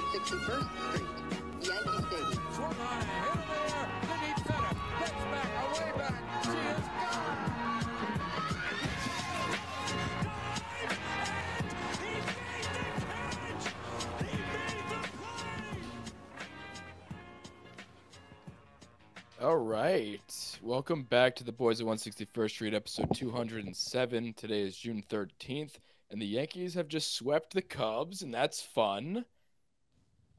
for 61st Street, Yankee Stadium. Swung on and hit there. Then he center. Gets back, away back. She is gone. All right. Welcome back to the Boys at 161st Street, episode 207. Today is June 13th, and the Yankees have just swept the Cubs, and that's fun.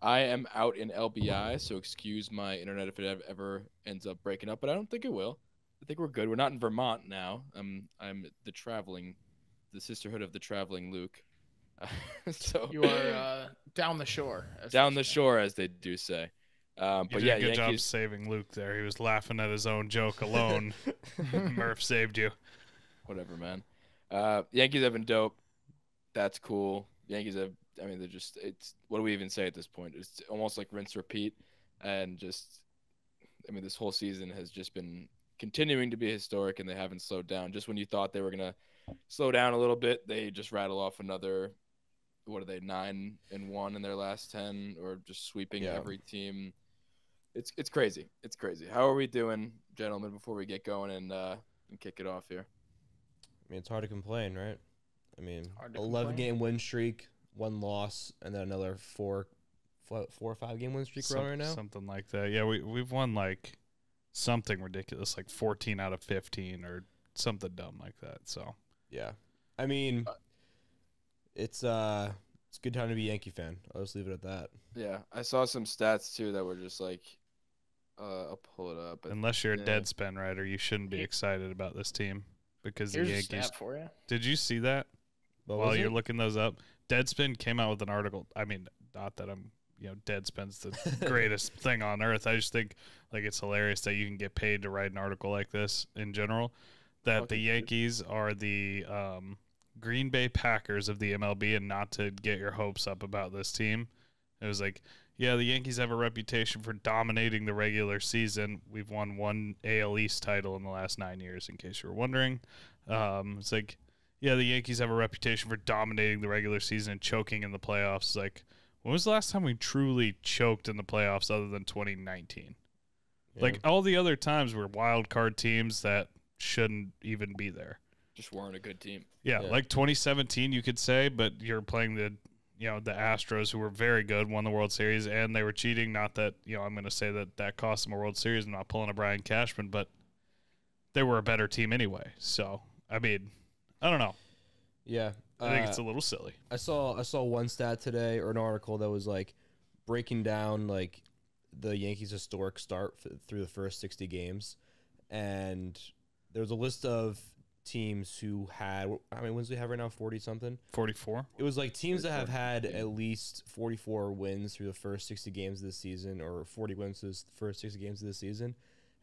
I am out in LBI, so excuse my internet if it ever ends up breaking up, but I don't think it will. I think we're good. We're not in Vermont now. I'm I'm the traveling, the sisterhood of the traveling Luke. so You are uh, down the shore. as down the say. shore, as they do say. Um, You but did yeah, a good job Yankees. saving Luke there. He was laughing at his own joke alone. Murph saved you. whatever, man. Uh, Yankees have been dope. That's cool. Yankees have. I mean, they're just. It's what do we even say at this point? It's almost like rinse repeat, and just. I mean, this whole season has just been continuing to be historic, and they haven't slowed down. Just when you thought they were gonna slow down a little bit, they just rattle off another. What are they? Nine and one in their last ten, or just sweeping Yeah. every team. It's it's crazy. It's crazy. How are we doing, gentlemen? Before we get going and uh, and kick it off here. I mean, it's hard to complain, right? I mean, 11 complain. game win streak, one loss, and then another four, four, four or five game win streak Some- right now. Something like that. Yeah, we we've won like something ridiculous, like 14 out of 15 or something dumb like that. So Yeah. I mean, it's uh, it's a good time to be a Yankee fan. I'll just leave it at that. Yeah, I saw some stats too that were just like, uh, I'll pull it up. Unless you're a yeah. Deadspin writer, you shouldn't be excited about this team because Here's the a Yankees. stat for you. Did you see that? But While you're it? looking those up, Deadspin came out with an article. I mean, not that I'm, you know, Deadspin's the greatest thing on earth. I just think like it's hilarious that you can get paid to write an article like this in general. That the Fucking shit. Yankees are the um, Green Bay Packers of the MLB, and not to get your hopes up about this team. It was like, yeah, the Yankees have a reputation for dominating the regular season. We've won one AL East title in the last nine years, in case you were wondering. Um, it's like, yeah, the Yankees have a reputation for dominating the regular season and choking in the playoffs. It's like, when was the last time we truly choked in the playoffs other than 2019? Yeah. Like all the other times were wild card teams that shouldn't even be there. just weren't a good team. Yeah, Yeah. like 2017, you could say, but you're playing the, you know, the Astros, who were very good, won the World Series, and they were cheating. Not that you know, I'm going to say that that cost them a World Series. I'm not pulling a Brian Cashman, but they were a better team anyway. So I mean, I don't know. yeah. I think uh, it's a little silly. I saw I saw one stat today or an article that was like breaking down like the Yankees' historic start f- through the first 60 games, and there was a list of teams who had how many wins do we have right now? 40 something. 44. It was like teams that have had at least 44 wins through the first 60 games of the season, or 40 wins through the first 60 games of the season,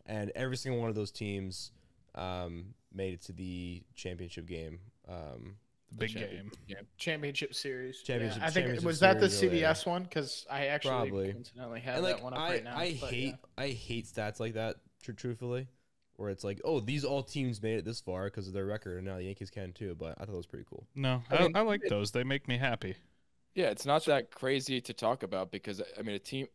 and every single one of those teams um, made it to the championship game. Um, The big champion- game. Championship series. Championship- Yeah, I think championship was that the series or CBS one because I actually Probably. coincidentally have and that one up I, right now. I but, hate yeah. I hate stats like that. Tr- truthfully, where it's like, oh, these all teams made it this far because of their record, and now the Yankees can too. But I thought it was pretty cool. No, I I, mean, I like those. They make me happy. Yeah, it's not that crazy to talk about because I mean a team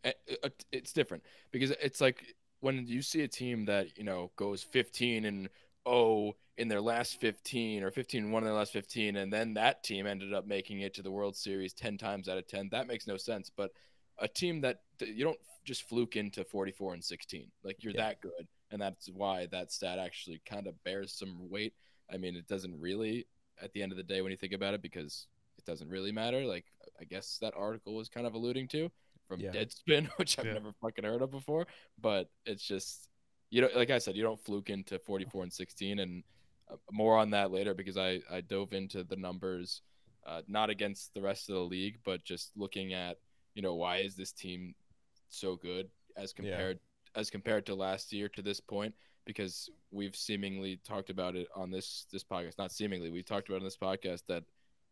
it's different because it's like when you see a team that, you know, goes 15 and 0 in their last 15 or 15 and 1 in their last 15 and then that team ended up making it to the World Series 10 times out of 10. That makes no sense, but a team that you don't just fluke into 44 and 16. Like you're Yeah. that good and that's why that stat actually kind of bears some weight. I mean, it doesn't really at the end of the day when you think about it because it doesn't really matter. Like I guess that article was kind of alluding to from Yeah. Deadspin, which I've Yeah. never fucking heard of before. But it's just you know, like I said, you don't fluke into 44 and 16, and uh, more on that later because I I dove into the numbers, uh, not against the rest of the league, but just looking at you know why is this team so good as Yeah. compared as compared to last year to this point because we've seemingly talked about it on this this podcast not seemingly we talked about it on this podcast that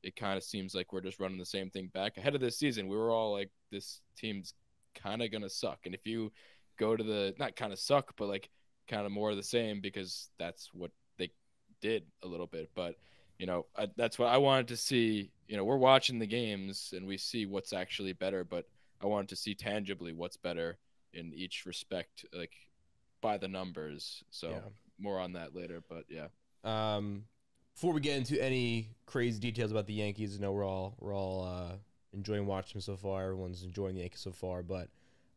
it kind of seems like we're just running the same thing back ahead of this season we were all like this team's kind of gonna suck and if you go to the not kind of suck but like kind of more of the same because that's what they did a little bit but you know I, that's what i wanted to see you know we're watching the games and we see what's actually better but I wanted to see tangibly what's better in each respect, like by the numbers. So Yeah. more on that later. But yeah, Um, before we get into any crazy details about the Yankees, I know we're all we're all uh, enjoying watching them so far. Everyone's enjoying the Yankees so far, but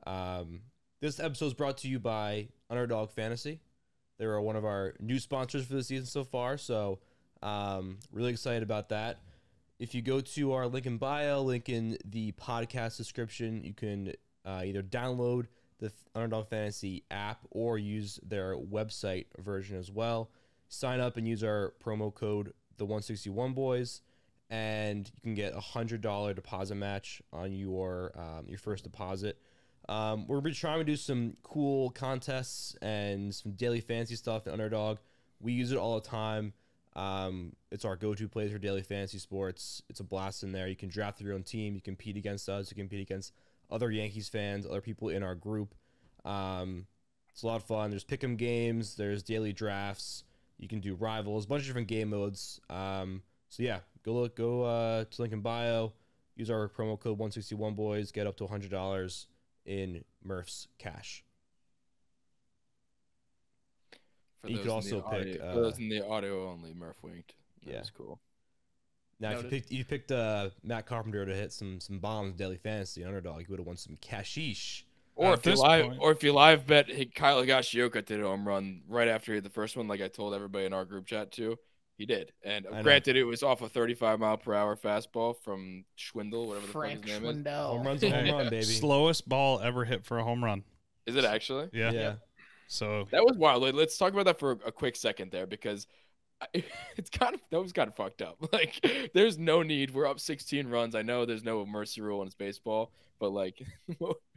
um, this episode is brought to you by Underdog Fantasy. They are one of our new sponsors for the season so far, so um, really excited about that. If you go to our link in bio, link in the podcast description, you can uh, either download the Underdog Fantasy app or use their website version as well sign up and use our promo code the 161 boys and you can get a hundred dollar deposit match on your um, your first deposit. Um, we're be trying to do some cool contests and some daily fantasy stuff in underdog. We use it all the time. Um, it's our go-to place for daily fantasy sports. It's a blast in there. You can draft your own team. You compete against us. You compete against other yankees fans other people in our group. Um, it's a lot of fun. There's pick'em games. There's daily drafts you can do rivals, a bunch of different game modes. Um, so yeah, go look, go uh, to link in bio. Use our promo code 161 boys. Get up to $100 in Murph's cash. for You could also pick, audio, uh, those in the audio only. Murph winked. That Yeah. cool. Now, if you picked, you picked uh, Matt Carpenter to hit some some bombs daily fantasy underdog, you would have won some cashish. Or if you live, point- or if you live bet hey, Kyle Higashioka did a home run right after he hit the first one, like I told everybody in our group chat too. He did, and I know. granted, it was off a 35 mile per hour fastball from Schwindel, whatever the Frank fuck his name is. Home run's a home Yeah. run, baby. Slowest ball ever hit for a home run. Is it actually? Yeah. yeah. So That was wild. Let- Let's talk about that for a quick second there because I- it's kind of that was kind of fucked up. Like, there's no need. We're up 16 runs. I know there's no mercy rule in baseball, but like,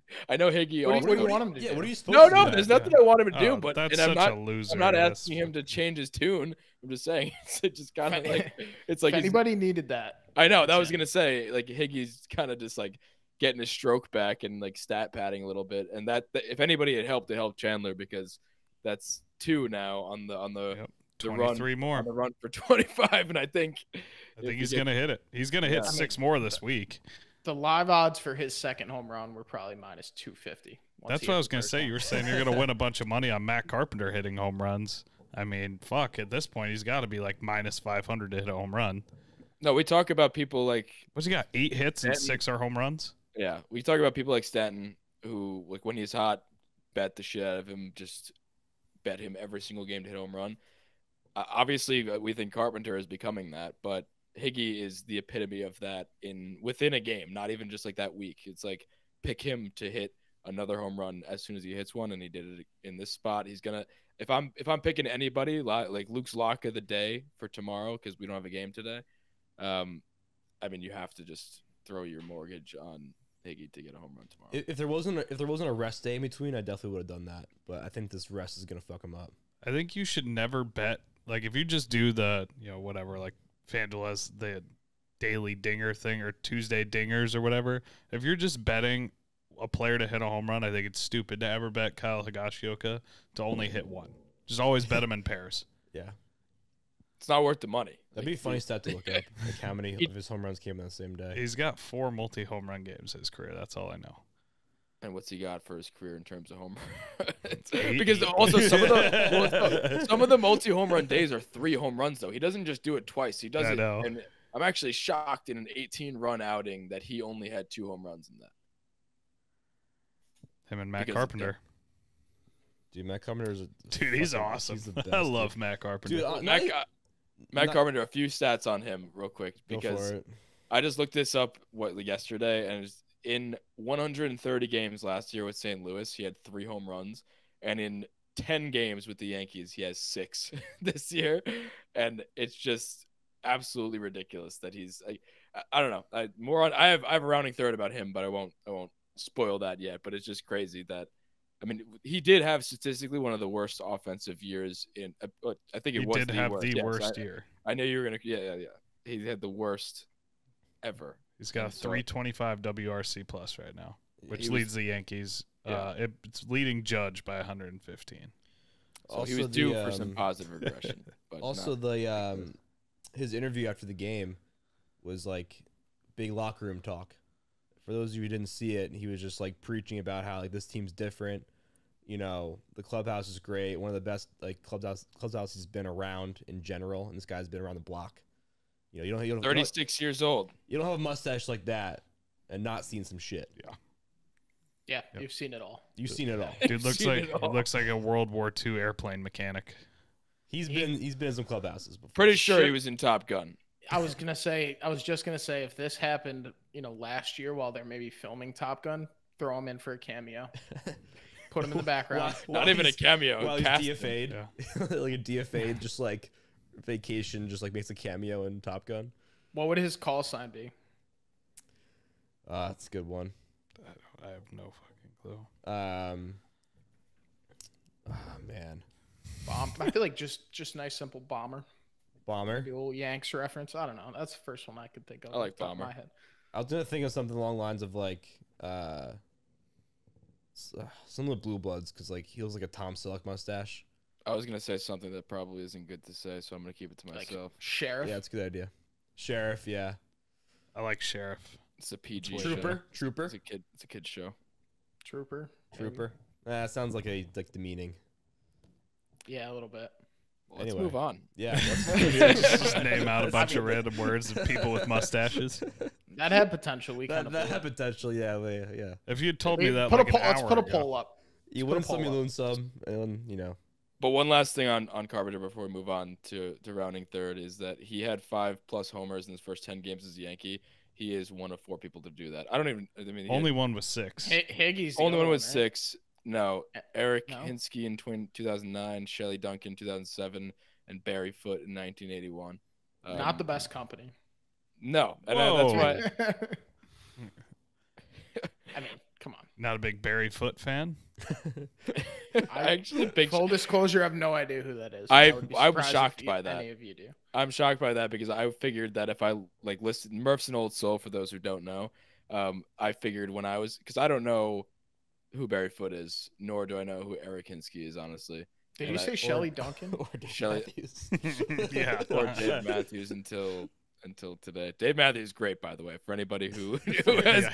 I know Higgy. What do you, what do you want him to Yeah, do? what are you supposed No, to no, do? there's Yeah. nothing I want him to do, Oh, but that's and I'm such not. a loser. I'm not That's asking him to change his tune. I'm just saying it's just kind of like it's like if anybody needed that, I know that was gonna say like Higgy's kind of just like getting his stroke back and like stat padding a little bit, and that, that- if anybody had helped, it helped Chandler because that's two now on the on the Yep. the run 23 more. on the run for 25, and I think I think he's gonna hit it. He's gonna hit Yeah. I mean, six more this week. The live odds for his second home run were probably minus 250. That's what I was gonna say. one. You were saying you're gonna win a bunch of money on Matt Carpenter hitting home runs. I mean, fuck. At this point, he's got to be like minus 500 to hit a home run. no, we talk about people like What's he got? Eight hits and six are home runs. Yeah, we talk about people like Stanton who, like, when he's hot, bet the shit out of him. Just bet him every single game to hit a home run. Uh, obviously, uh, we think Carpenter is becoming that, but Higgy is the epitome of that in within a game, not even just like that week. It's like pick him to hit another home run as soon as he hits one, and he did it in this spot. He's gonna. If I'm if I'm picking anybody li- like Luke's lock of the day for tomorrow because we don't have a game today, um, I mean you have to just throw your mortgage on Higgy to get a home run tomorrow. If, if there wasn't a, if there wasn't a rest day in between, I definitely would have done that. But I think this rest is gonna fuck him up. I think you should never bet. Like if you just do the you know whatever like FanDuel has the daily dinger thing or Tuesday dingers or whatever. If you're just betting a player to hit a home run, I think it's stupid to ever bet Kyle Higashioka to only hit one. Just always bet him in pairs. Yeah, it's not worth the money. that'd be a funny stat to look up. Like how many of his home runs came on the same day. He's got four multi home run games in his career. That's all I know. And what's he got for his career in terms of home runs? Because also some of the well, some of the multi home run days are three home runs though. He doesn't just do it twice. He does I it. know. And I'm actually shocked in an 18 run outing that he only had two home runs in that. Him and Matt Because- Carpenter. Dude, Matt Carpenter is a Dude, he's fucking- awesome. the best, I dude. love Matt Carpenter. Dude, uh, Matt, not- Ca- Matt not- Carpenter, a few stats on him real quick Go because for it. I just looked this up what yesterday, and it's in 130 games last year with St. Louis, he had three home runs, and in 10 games with the Yankees, he has six this year, and it's just absolutely ridiculous that he's. I, I- don't know. I more on. I have I have a rounding third about him, but I won't. I won't spoil that yet. But it's just crazy that. I mean, he did have statistically one of the worst offensive years in. uh, I think it he was did the have worst. the Yes, worst I, year. I know you were gonna. Yeah, yeah, yeah. He had the worst ever. He's got and so- 325 WRC plus right now, which was- leads the Yankees. Yeah. Uh, it, it's leading Judge by 115. So he was Also due the, for some um, positive regression. But Also, not- the um, his interview after the game was like big locker room talk For those of you who didn't see it, he was just like preaching about how like this team's different. You know, the clubhouse is great. One of the best like clubhouse clubhouse has been around in general, and this guy's been around the block. You know, you don't you don't, you don't, 36 years old. you don't have a mustache like that and not seen some shit. Yeah, Yeah, you've seen it all. You've seen it all. Dude looks like it it looks like a World War II airplane mechanic. He's He- been he's been in some clubhouses before. Pretty sure he was in Top Gun. I was gonna say, I was just gonna say, if this happened, you know, last year while they're maybe filming Top Gun, throw him in for a cameo, put him in the background. While- Not even a cameo. While he's cast. DFA'd, Yeah. like a DFA'd, just like vacation, just like makes a cameo in Top Gun. What would his call sign be? Uh, that's a good one. I have no fucking clue. Um, oh, man, Bomb. I feel like just just nice simple bomber. bomber. The old Yanks reference. I don't know. That's the first one I could think of. I like off the top of Bomber. My head. I was gonna think of something along the lines of like uh, uh, some of the Blue Bloods, because like he was like a Tom Selleck mustache. I was gonna say something that probably isn't good to say, so I'm gonna keep it to Like myself. sheriff. Yeah, it's a good idea. Sheriff, yeah. I like Sheriff. It's a PG Trooper, show. trooper, It's a kid. It's a kid show. Trooper. maybe. trooper. That sounds like a like demeaning. Yeah, a little bit. Well, let's Anyway. move on. Yeah. Just name out a bunch of random words of people with mustaches. That had potential. We kind that of that had potential. Yeah, yeah, yeah. If you had told me that put like a poll, an let's hour put a ago, poll up. You put a win some, you poll up. lose some, and you know. But one last thing on on Carpenter before we move on to to rounding third is that he had five plus homers in his first ten games as a Yankee. He is one of four people to do that. I don't even. I mean, he had- only one was six. Hi- Higgy's the only one was right? six. No, Eric no? Hinske in twin, 2009, Shelley Duncan 2007, and Barry Foote in 1981. Um, Not the best company. No, and uh, that's Whoa. why. I mean, come on. Not a big Barry Foote fan. I actually big. Full disclosure, I have no idea who that is. I- would be I was surprised if shocked you- by that. Any of you do? I'm shocked by that because I figured that if I like listed Murph's an old soul for those who don't know. Um, I figured when I was because I don't know who Barry Foot is, nor do I know who Eric Hinske is. Honestly, Did And you I- say or- Shelley Duncan? or Dave Shelley- Matthews. yeah. or Dave Matthews until until today. Dave Matthews is great, by the way, for anybody who, who has Yeah.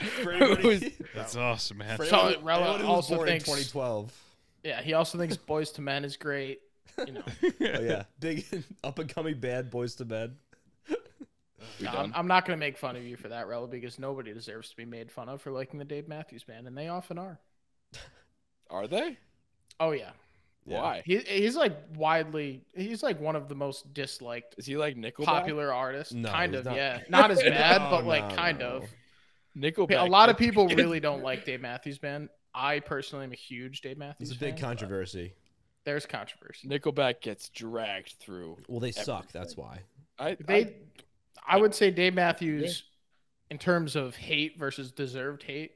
Who's- That's awesome, man. for So, Rella anyone was also born in thinks- 2012. Yeah, he also thinks Boyz II Men is great. You know, Oh yeah, big up and coming bad boys to bed. we I'm. I'm not going to make fun of you for that, Rella, because nobody deserves to be made fun of for liking the Dave Matthews Band, and they often are. Are they? Oh yeah, Yeah. Why? he, he's like widely. He's like one of the most disliked Is he like Nickelback? popular artist, No, kind of, not. yeah. Not as bad, No, but like no, kind no. of. Nickelback. A lot of people really don't like Dave Matthews Band. I personally am a huge Dave Matthews. It's a big fan, controversy. There's controversy. Nickelback gets dragged through. Well, they suck. That's why. I They, I would say Dave Matthews, in terms of hate versus deserved hate,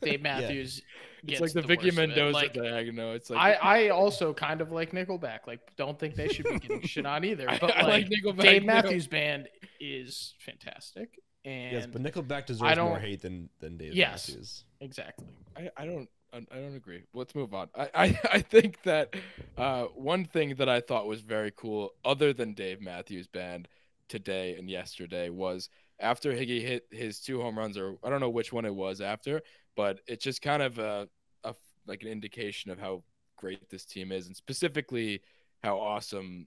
Dave Matthews it's gets like the, the Vicky worst of it. Mendoza Like, thing. No, it's like I, I also kind of like Nickelback. Like, don't think they should be getting shit on either. But I like, like Nickelback Dave too. Matthews Band is fantastic, and Yes, but Nickelback deserves more don't- hate than than Dave Yes. Matthews. exactly. I, I don't I, I don't agree. Let's move on. I, I, I think that uh, one thing that I thought was very cool, other than Dave Matthews Band today and yesterday, was after Higgy hit his two home runs, or I don't know which one it was after, but it's just kind of a, a like an indication of how great this team is, and specifically how awesome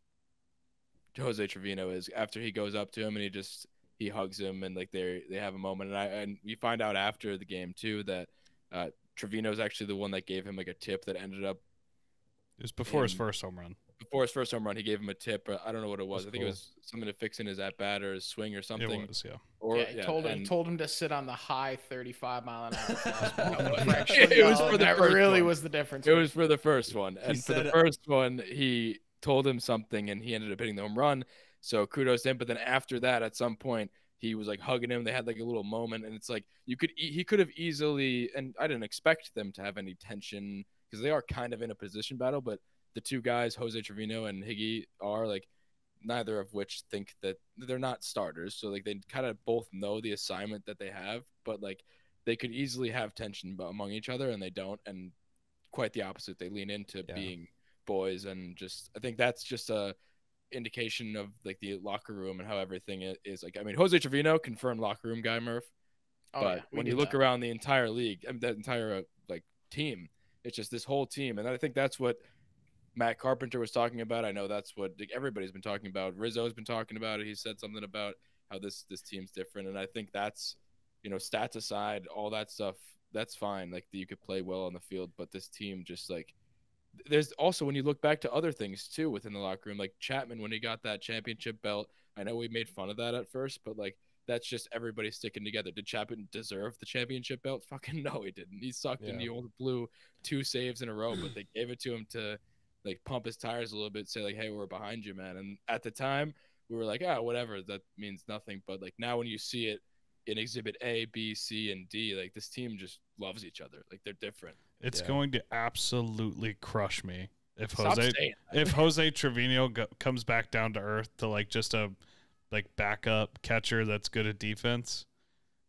Jose Trevino is. After he goes up to him and he just he hugs him and like they they have a moment, and I and we find out after the game too that uh, Trevino is actually the one that gave him like a tip that ended up It was before his first home run. Before his first home run. He gave him a tip. But I don't know what it was. That's I think cool. it was something to fix in his at bat or his swing or something. It was, yeah. Or yeah, he told him, and- told him to sit on the high 35 mile an hour fastball. No, but but actually, it was for the that really one. was the difference. It was for the first one, and for said the it- first one, he told him something, and he ended up hitting the home run. So kudos to him. But then after that, at some point, he was like hugging him. They had like a little moment, and it's like you could e- he could have easily, and I didn't expect them to have any tension because they are kind of in a position battle. But the two guys, Jose Trevino and Higgy, are like neither of which think that they're not starters. So like they kind of both know the assignment that they have, but like they could easily have tension among each other, and they don't. And quite the opposite. They lean into Yeah. being boys, and just I think that's just a indication of like the locker room and how everything is. Like I mean, Jose Trevino confirmed locker room guy, Murph. Oh, but yeah, when you look that. around the entire league, I mean, that entire uh, like team, it's just this whole team, and I think that's what Matt Carpenter was talking about. I know that's what everybody's been talking about. Rizzo's been talking about it. He said something about how this this team's different, and I think that's you know stats aside, all that stuff that's fine. Like you could play well on the field, but this team just like there's also when you look back to other things too within the locker room, like Chapman when he got that championship belt. I know we made fun of that at first, but like that's just everybody sticking together. Did Chapman deserve the championship belt? Fucking no, he didn't. He sucked and Yeah. he only blew two saves in a row, but they gave it to him to like pump his tires a little bit, say like, "Hey, we're behind you, man." And at the time, we were like, "Ah, whatever. That means nothing." But like now, when you see it in Exhibit A, B, C, and D, like this team just loves each other. Like they're different. It's Yeah. going to absolutely crush me if Stop Jose if Jose Trevino go, comes back down to earth to like just a like backup catcher that's good at defense.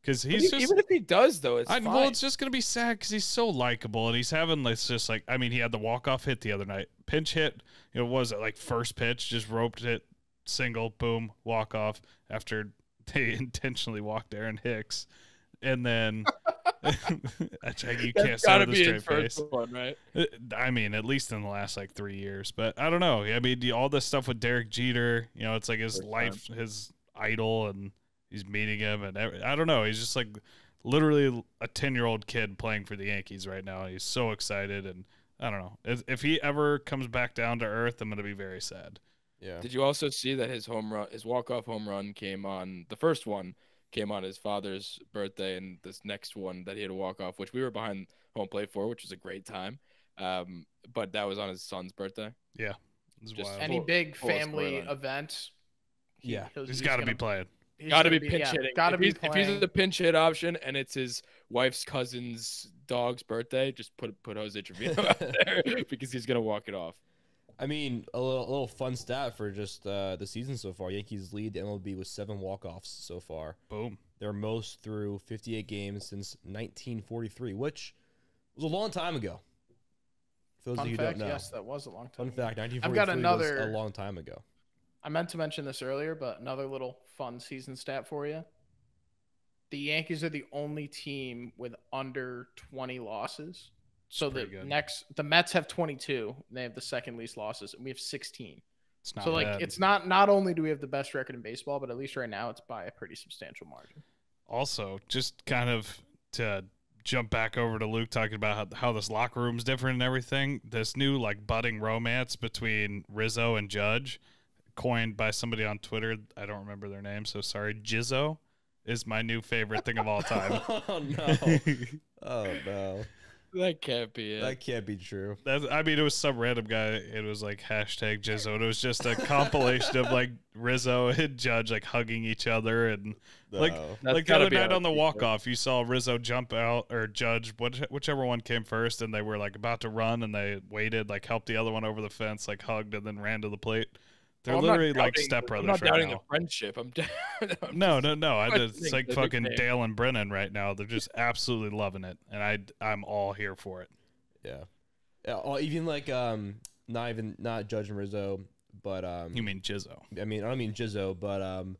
Because he's e- just even if he does though, it's I, fine. well, it's just gonna be sad because he's so likable and he's having this just like I mean he had the walk off hit the other night, pinch hit. You know, was it like first pitch? Just roped it, single, boom, walk off after they intentionally walked Aaron Hicks, and then you can't That's gotta be in straight first face. one, right? Uh, I mean, at least in the last like three years, but I don't know. I mean, all this stuff with Derek Jeter, you know, it's like his First time. life, his idol, and he's meeting him, and every, I don't know. He's just like literally a ten year old kid playing for the Yankees right now. He's so excited, and I don't know if, if he ever comes back down to earth, I'm gonna be very sad. Yeah. Did you also see that his home run, his walk off home run, came on the first one came on his father's birthday, and this next one that he had to walk off, which we were behind home plate for, which was a great time. Um, but that was on his son's birthday. Yeah. Just wild. Any big full family storyline. event. he- Yeah. he'll- he's got to be playing. Got to be pinch yeah, hitting. Got to be he's, if he's the pinch hit option and it's his wife's cousin's dog's birthday, just put put Jose Trevino out there because he's gonna walk it off. I mean, a little, a little fun stat for just uh, the season so far. Yankees lead the MLB with seven walk-offs so far. Boom. Their most through 58 games since 1943, which was a long time ago. For those Fun of you who fact, don't know. yes, that was a long time. Fun ago. fact, 1943 I've got was another- a long time ago. I meant to mention this earlier, but another little fun season stat for you. The Yankees are the only team with under 20 losses. So the good. next, the Mets have 22. And they have the second least losses, and we have 16. It's not so like, it's not not only do we have the best record in baseball, but at least right now it's by a pretty substantial margin. also just kind of to jump back over to Luke talking about how, how this locker room's different and everything. This new like budding romance between Rizzo and Judge, coined by somebody on Twitter. I don't remember their name, so sorry. Jizzo is my new favorite thing of all time. oh no! oh no! That can't be it. That can't be true. That's, I mean, it was some random guy. It was like hashtag Jizzo. And it was just a compilation of like Rizzo and Judge like hugging each other and Like- No. That's like the other night on the walk off, you saw Rizzo jump out or Judge, which, whichever one came first, and they were like about to run, and they waited, like helped the other one over the fence, like hugged, and then ran to the plate. They're I'm literally like stepbrothers I'm not right doubting now. the friendship. I'm, down, I'm No, no, no. I I just, it's like fucking fans. Dale and Brennan right now. They're just absolutely loving it, and I, I'm all here for it. Yeah. Yeah. Or even like um, not even not Judge and Rizzo, but um, You mean Jizzo? I mean, I don't mean Jizzo, but um,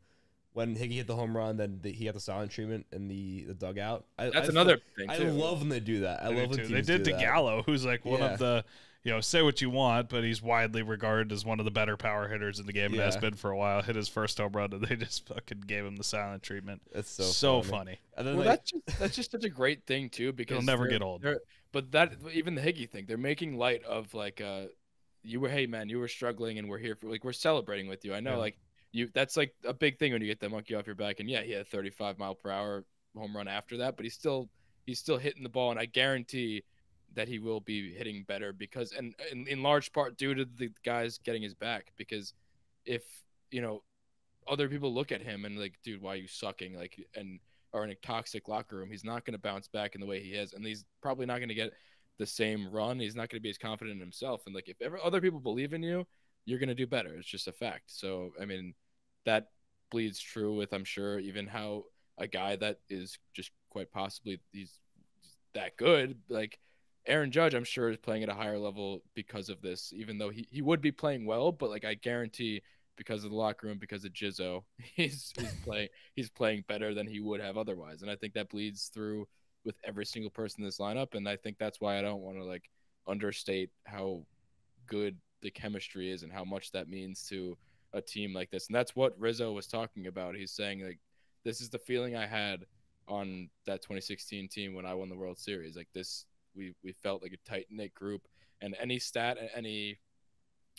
when Higgy hit the home run, then the, he got the silent treatment in the, the dugout. I, That's I another fu- thing I too. love when they do that. I, I do love when teams They did do to that. Gallo, who's like one Yeah. of the, you know, say what you want, but he's widely regarded as one of the better power hitters in the game and has been for a while. Hit his first home run, and they just fucking gave him the silent treatment. That's so So, funny. funny. And then Well, like, that's just that's just such a great thing too because never they're- get old. But that even the Higgy thing, they're making light of like uh, you were hey man, you were struggling and we're here for like we're celebrating with you. I know Yeah. like you that's like a big thing when you get that monkey off your back. And yeah, he had a 35 mile per hour home run after that, but he's still he's still hitting the ball, and I guarantee that he will be hitting better because and, and in large part due to the guys getting his back because if you know other people look at him and like dude why are you sucking? like and are in a toxic locker room he's not going to bounce back in the way he is and he's probably not going to get the same run he's not going to be as confident in himself and like if ever other people believe in you you're going to do better it's just a fact so i mean that bleeds true with i'm sure even how a guy that is just quite possibly he's that good like Aaron Judge, I'm sure, is playing at a higher level because of this, even though he, he would be playing well, but like I guarantee because of the locker room, because of Jizzo, he's he's playing he's playing better than he would have otherwise, and I think that bleeds through with every single person in this lineup, and I think that's why I don't want to like understate how good the chemistry is and how much that means to a team like this, and that's what Rizzo was talking about. He's saying like this is the feeling I had on that 2016 team when I won the World Series. Like this, we we felt like a tight knit group, and any stat, any,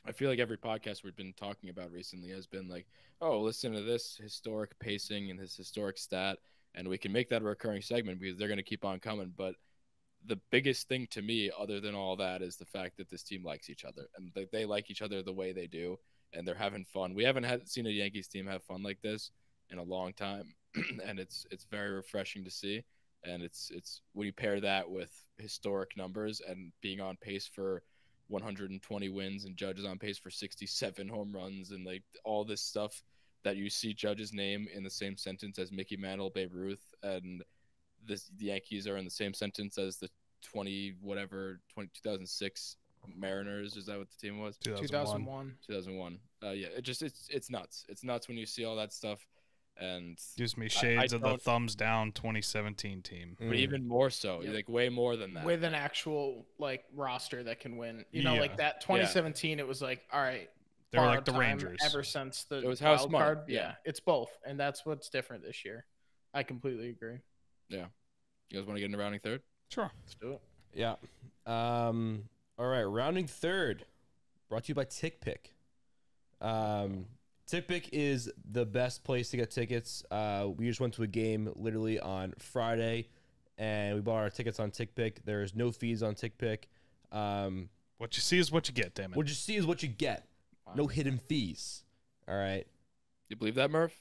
I feel like every podcast we've been talking about recently has been like, oh, listen to this historic pacing and this historic stat, and we can make that a recurring segment because they're going to keep on coming. But the biggest thing to me, other than all that, is the fact that this team likes each other and they, they like each other the way they do, and they're having fun. We haven't had seen a Yankees team have fun like this in a long time, and it's it's very refreshing to see. And it's it's when you pair that with historic numbers and being on pace for 120 wins and Judge is on pace for 67 home runs and like all this stuff that you see Judge's name in the same sentence as Mickey Mantle, Babe Ruth, and this the Yankees are in the same sentence as the 20 whatever 20, 2006 Mariners. Is that what the team was? 2001. 2001. Uh, yeah, it just it's it's nuts. It's nuts when you see all that stuff, and Gives me shades of the thumbs down 2017 team. but even more so, Yep. like way more than that. with an actual like roster that can win. You know, Yeah. like that 2017, it was like, all right, They were borrowed like the Rangers. Ever since the It was house wild card, yeah. yeah. it's both, and that's what's different this year. I completely agree. Yeah, you guys want to get in the rounding third? Sure. Let's do it. Yeah. Um, all right, rounding third, brought to you by TickPick. Um, TickPick is the best place to get tickets. Uh, we just went to a game literally on Friday, and we bought our tickets on TickPick. There's no fees on TickPick. Um, What you see is what you get, damn it. what you see is what you get. No hidden fees. All right. You believe that, Murph?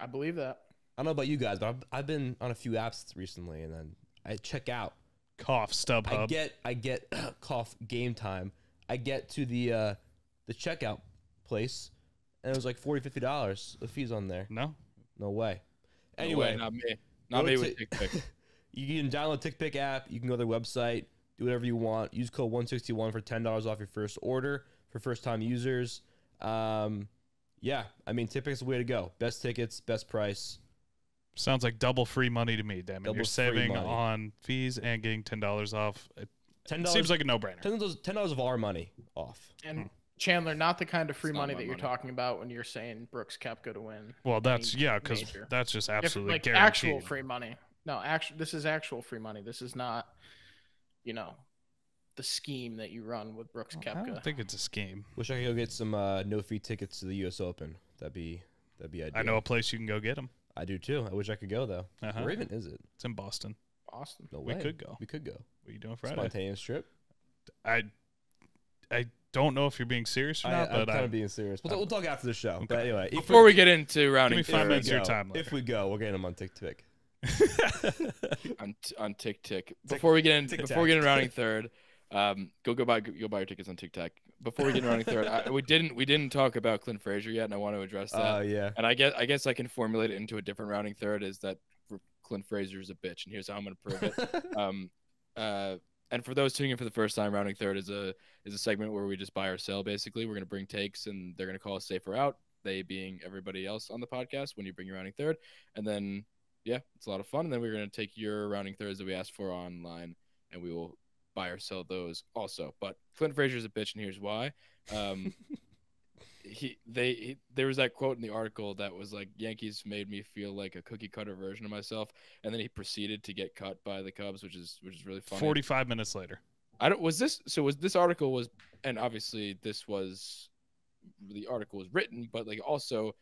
I believe that. I don't know about you guys, but I've, I've been on a few apps recently, and then I check out. Cough, StubHub. I get I get cough game time. I get to the uh the checkout place and it was like 40 50 dollars the fees on there. no? No way. No Anyway, way, not me. Not me to- with TickPick. you can download TickPick app, you can go to their website, do whatever you want. Use code 161 for $10 off your first order for first time users. Um yeah, I mean TickPick's the way to go. Best tickets, best price. Sounds like double free money to me, damn it. Double You're free saving money. on fees and getting $10 off. It $10 seems like a no brainer. $10 $10 of our money off. And Chandler, not the kind of free money that you're money. talking about when you're saying Brooks Koepka to win. Well, that's, yeah, because that's just If- absolutely like guaranteed. actual free money. No, actual. This is actual free money. This is not, you know, the scheme that you run with Brooks I Koepka. don't think it's a scheme. Wish I could go get some uh, no fee tickets to the US Open. That'd be that'd be ideal. I know a place you can go get them. I do too. I wish I could go though. Uh-huh. Where even is it? It's in Boston. Boston. No way. We could go. We could go. What are you doing Friday? Spontaneous trip. I I don't know if you're being serious or I, not, I'm but kind I, of being serious. We'll, we'll talk after the show. But anyway, Before we get into rounding Give me five third, minutes of your go, time if we go, we'll get them on tick TikTok. on t- on TikTok. Before we get in, Tic before we get in rounding third, um, go go buy go buy your tickets on TikTok. Before we get in rounding third, I, we didn't we didn't talk about Clint Frazier yet, and I want to address that. Uh, yeah. and I guess I guess I can formulate it into a different rounding third. Is that Clint Frazier is a bitch, and here's how I'm going to prove it. um, uh, and for those tuning in for the first time, rounding third is a is a segment where we just buy or sell. Basically, we're going to bring takes, and they're going to call us safe or out. They being everybody else on the podcast when you bring your rounding third, and then yeah, it's a lot of fun. And then we're going to take your rounding thirds that we asked for online, and we will buy or sell those also. But Clint Frazier's a bitch, and here's why. Um, he they he, there was that quote in the article that was like Yankees made me feel like a cookie cutter version of myself, and then he proceeded to get cut by the Cubs, which is which is really funny. 45 minutes later. I don't was this so was this article was and obviously this was the article was written, but like also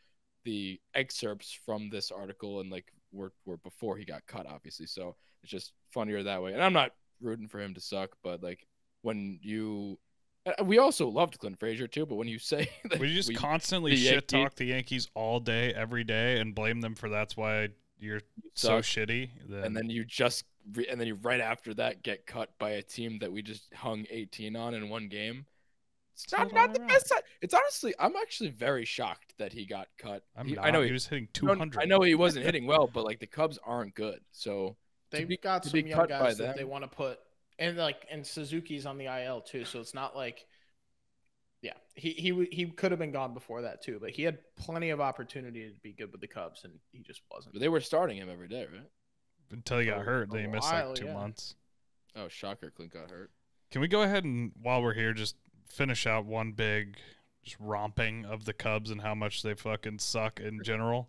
the excerpts from this article and like were were before he got cut, obviously. So it's just funnier that way. And I'm not rooting for him to suck, but like when you Uh, we also loved Clint Frazier too, but when you say that we just we- constantly shit talk the Yankees all day, every day, and blame them for that's why you're so shitty? Then, and then you just re- and then you right after that get cut by a team that we just hung 18 on in one game. It's not, not the best. side. It's honestly, I'm actually very shocked that he got cut. I'm He- not. I know he he, was hitting 200. I know he wasn't hitting well, but like the Cubs aren't good. So They've be- got to some be young cut by guys that they want to put, and like, and Suzuki's on the IL too, so it's not like Yeah, he he he could have been gone before that too, but he had plenty of opportunity to be good with the Cubs, and he just wasn't. But they were starting him every day, right? Until he got hurt, then he missed while, like two yeah. months. Oh, shocker! Clint got hurt. Can we go ahead and while we're here, just finish out one big just romping of the Cubs and how much they fucking suck in general?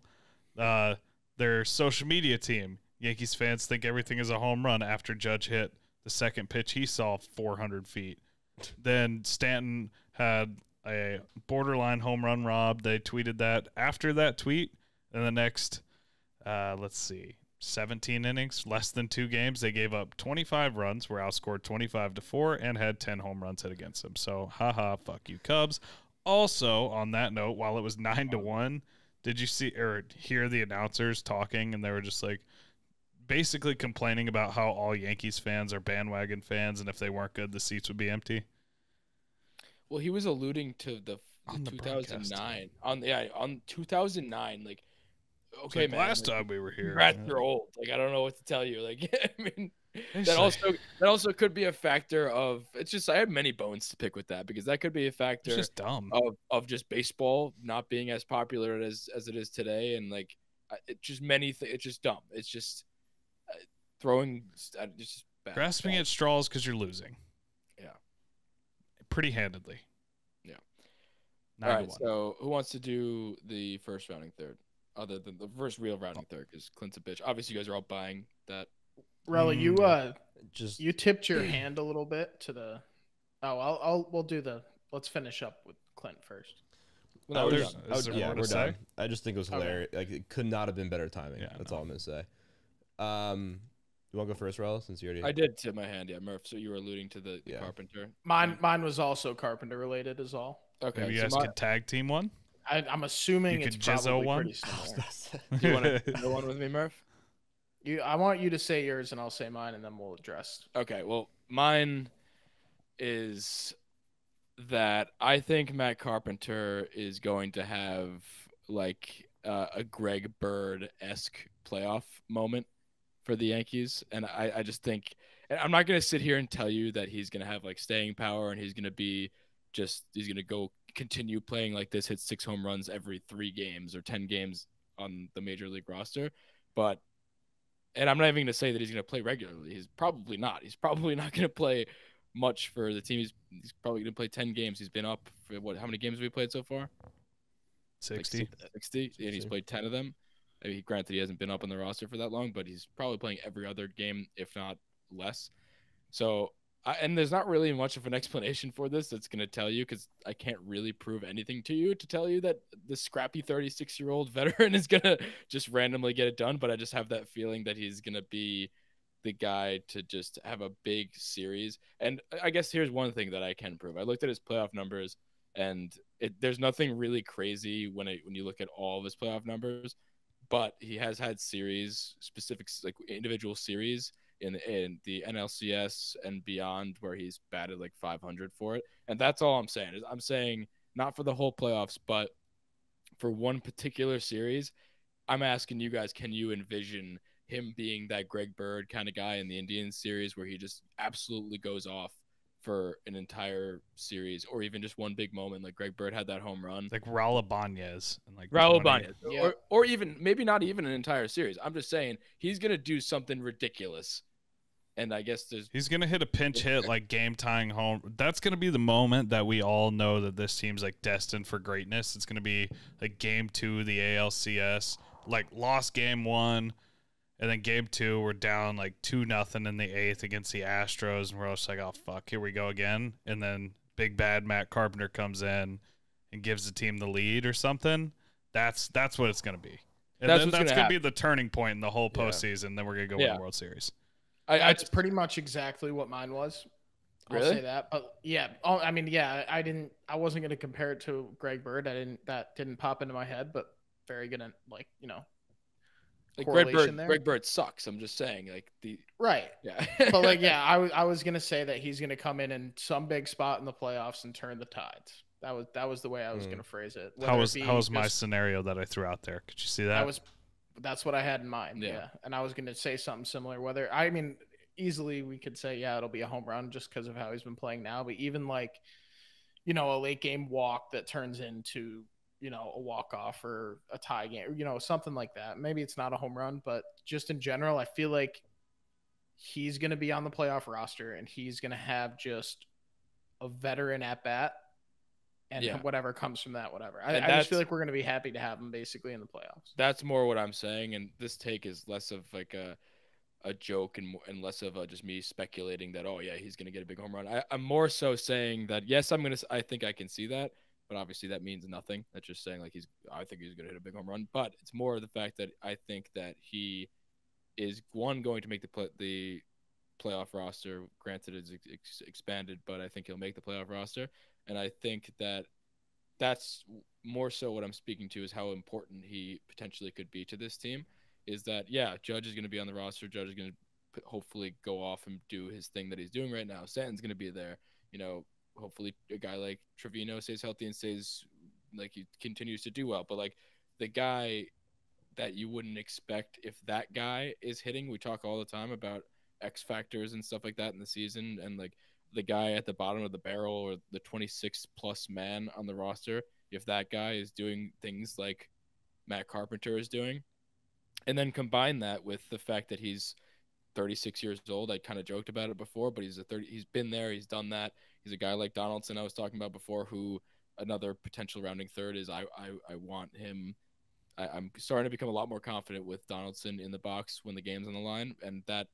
Uh, their social media team, Yankees fans think everything is a home run after Judge hit the second pitch he saw 400 feet. Then Stanton had a borderline home run rob. They tweeted that after that tweet, and the next, uh, let's see, 17 innings, less than two games, they gave up 25 runs, were outscored 25 to 4, and had 10 home runs hit against them. So, haha, fuck you, Cubs. Also, on that note, while it was 9 to 1, did you see or hear the announcers talking and they were just like basically complaining about how all Yankees fans are bandwagon fans and if they weren't good, the seats would be empty? Well, he was alluding to the, On the the broadcast. 2009 on yeah on 2009. Like, okay, like man. last like, time we were here. Congrats, yeah. you're old. Like I don't know what to tell you. Like I mean, that also that also could be a factor of. It's just I have many bones to pick with that because that could be a it's factor just dumb. of of just baseball not being as popular as as it is today, and like it just many. Th- it's just dumb. It's just throwing. uh, just bad. Grasping Bad. at straws because you're losing. Yeah. Pretty handedly. Yeah. Nine All to right, one. so who wants to do the first rounding third? Other than the first real rounding third, because Clint's a bitch. Obviously, you guys are all buying that. Rella, you Mm. uh, Just you tipped your hand a little bit to the. Oh, I'll, I'll we'll do the. Let's finish up with Clint first. Well, Oh, no, we're there's- I there yeah, we're done. I just think it was Okay. hilarious. Like it could not have been better timing. Yeah, That's no. all I'm gonna say. Um, you want to go first, Rel? Since you already. I did tip my hand, yeah, Murph. So you were alluding to the, the Yeah. carpenter. Mine mine was also carpenter related, is all. Okay, Maybe you so guys my- could tag team one. I, I'm assuming You it's could probably one? pretty similar. do you want to go one with me, Murph? You, I want you to say yours, and I'll say mine, and then we'll address. Okay, well, mine is that I think Matt Carpenter is going to have like uh, a Greg Bird esque playoff moment for the Yankees, and I, I just think and I'm not gonna sit here and tell you that he's gonna have like staying power and he's gonna be just he's gonna go continue playing like this, hit six home runs every three games or ten games on the major league roster, but and I'm not even going to say that he's going to play regularly. He's probably not. He's probably not going to play much for the team. He's, he's probably going to play 10 games. He's been up for what? How many games have we played so far? Like 60. six- 60. And he's played 10 of them. I mean, granted, he hasn't been up on the roster for that long, but he's probably playing every other game, if not less. So, I, and there's not really much of an explanation for this that's going to tell you because I can't really prove anything to you to tell you that this scrappy 36 year old veteran is going to just randomly get it done. But I just have that feeling that he's going to be the guy to just have a big series. And I- I guess here's one thing that I can prove. I looked at his playoff numbers, and it, there's nothing really crazy when it, when you look at all of his playoff numbers. But he has had series specific, like individual series in in the NLCS and beyond, where he's batted like 500 for it. And that's all I'm saying. Is I'm saying not for the whole playoffs, but for one particular series. I'm asking you guys, can you envision him being that Greg Bird kind of guy in the Indians series where he just absolutely goes off for an entire series or even just one big moment like Greg Bird had that home run. Like Raul Ibanez. And like Raul 20 Ibanez, Yeah. or, or even maybe not even an entire series. I'm just saying he's gonna do something ridiculous, and I guess there's He's gonna hit a pinch hit like game tying home. That's gonna be the moment that we all know that this team's like destined for greatness. It's gonna be like game two of the ALCS, like lost game one, and then game two we're down like two nothing in the eighth against the Astros, and we're just like, oh fuck, here we go again. And then big bad Matt Carpenter comes in and gives the team the lead or something. That's that's what it's gonna be. And That's then that's gonna gonna be the turning point in the whole Yeah. postseason. Then we're gonna go win the World Series. I, I That's pretty much exactly what mine was. I'll say that. But yeah, oh, I mean, yeah, I didn't. I wasn't going to compare it to Greg Bird. I didn't. That didn't pop into my head. But very gonna like you know like Greg correlation Bird. there. Greg Bird sucks. I'm just saying like the right. yeah. But like yeah, I was I was gonna say that he's gonna come in in some big spot in the playoffs and turn the tides. That was that was the way I was Mm. gonna phrase it. How Whether it was be how was my scenario that I threw out there? Could you see that? That was that's what I had in mind. Yeah. Yeah. And I was gonna say something similar. Whether I mean easily we could say, yeah, it'll be a home run just because of how he's been playing now. But even like, you know, a late game walk that turns into, you know, a walk off or a tie game, you know, something like that. Maybe it's not a home run, but just in general, I feel like he's going to be on the playoff roster and he's going to have just a veteran at bat and Yeah. whatever comes from that, whatever. I, I just feel like we're going to be happy to have him basically in the playoffs. That's more what I'm saying, and this take is less of like a a joke and and less of a, just me speculating that oh yeah he's gonna get a big home run. I, I'm more so saying that yes I'm gonna I think I can see that, but obviously that means nothing. That's just saying like he's I think he's gonna hit a big home run, but it's more the fact that I think that he is one going to make the play, the playoff roster. Granted, it's ex- expanded, but I think he'll make the playoff roster, and I think that that's more so what I'm speaking to is how important he potentially could be to this team. Is that yeah, Judge is going to be on the roster. Judge is going to hopefully go off and do his thing that he's doing right now. Stanton's going to be there. You know, hopefully a guy like Trevino stays healthy and stays like he continues to do well. But like the guy that you wouldn't expect if that guy is hitting, we talk all the time about X factors and stuff like that in the season, and like the guy at the bottom of the barrel or the 26 plus man on the roster, if that guy is doing things like Matt Carpenter is doing, and then combine that with the fact that he's 36 years old. I kind of joked about it before, but he's a 30. He's been there. He's done that. He's a guy like Donaldson I was talking about before, who another potential rounding third is. I I, I want him. I, I'm starting to become a lot more confident with Donaldson in the box when the game's on the line, and that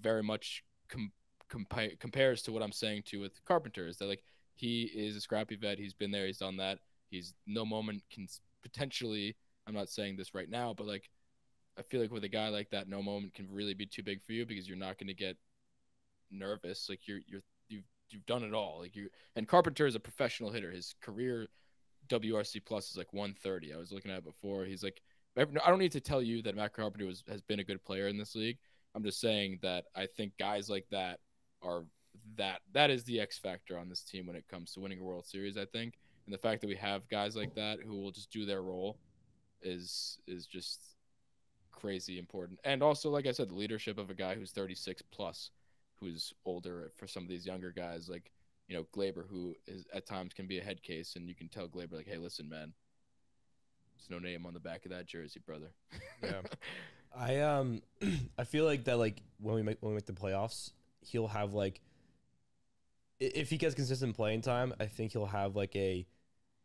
very much com- compa- compares to what I'm saying to with Carpenter. Is that like he is a scrappy vet. He's been there. He's done that. He's no moment can potentially. I'm not saying this right now, but like I feel like with a guy like that, no moment can really be too big for you because you're not going to get nervous. Like you're you're you've you've done it all. Like you and Carpenter is a professional hitter. His career WRC plus is like 130. I was looking at it before. He's like I don't need to tell you that Matt Carpenter was, has been a good player in this league. I'm just saying that I think guys like that are that that is the X factor on this team when it comes to winning a World Series. I think, and the fact that we have guys like that who will just do their role is is just crazy important. And also, like I said, the leadership of a guy who's 36 plus, who's older for some of these younger guys, like you know Gleyber, who is at times can be a head case, and you can tell Gleyber like, hey, listen, man, there's no name on the back of that jersey, brother. Yeah. I um I feel like that like when we make when we make the playoffs, he'll have like if he gets consistent playing time, I think he'll have like a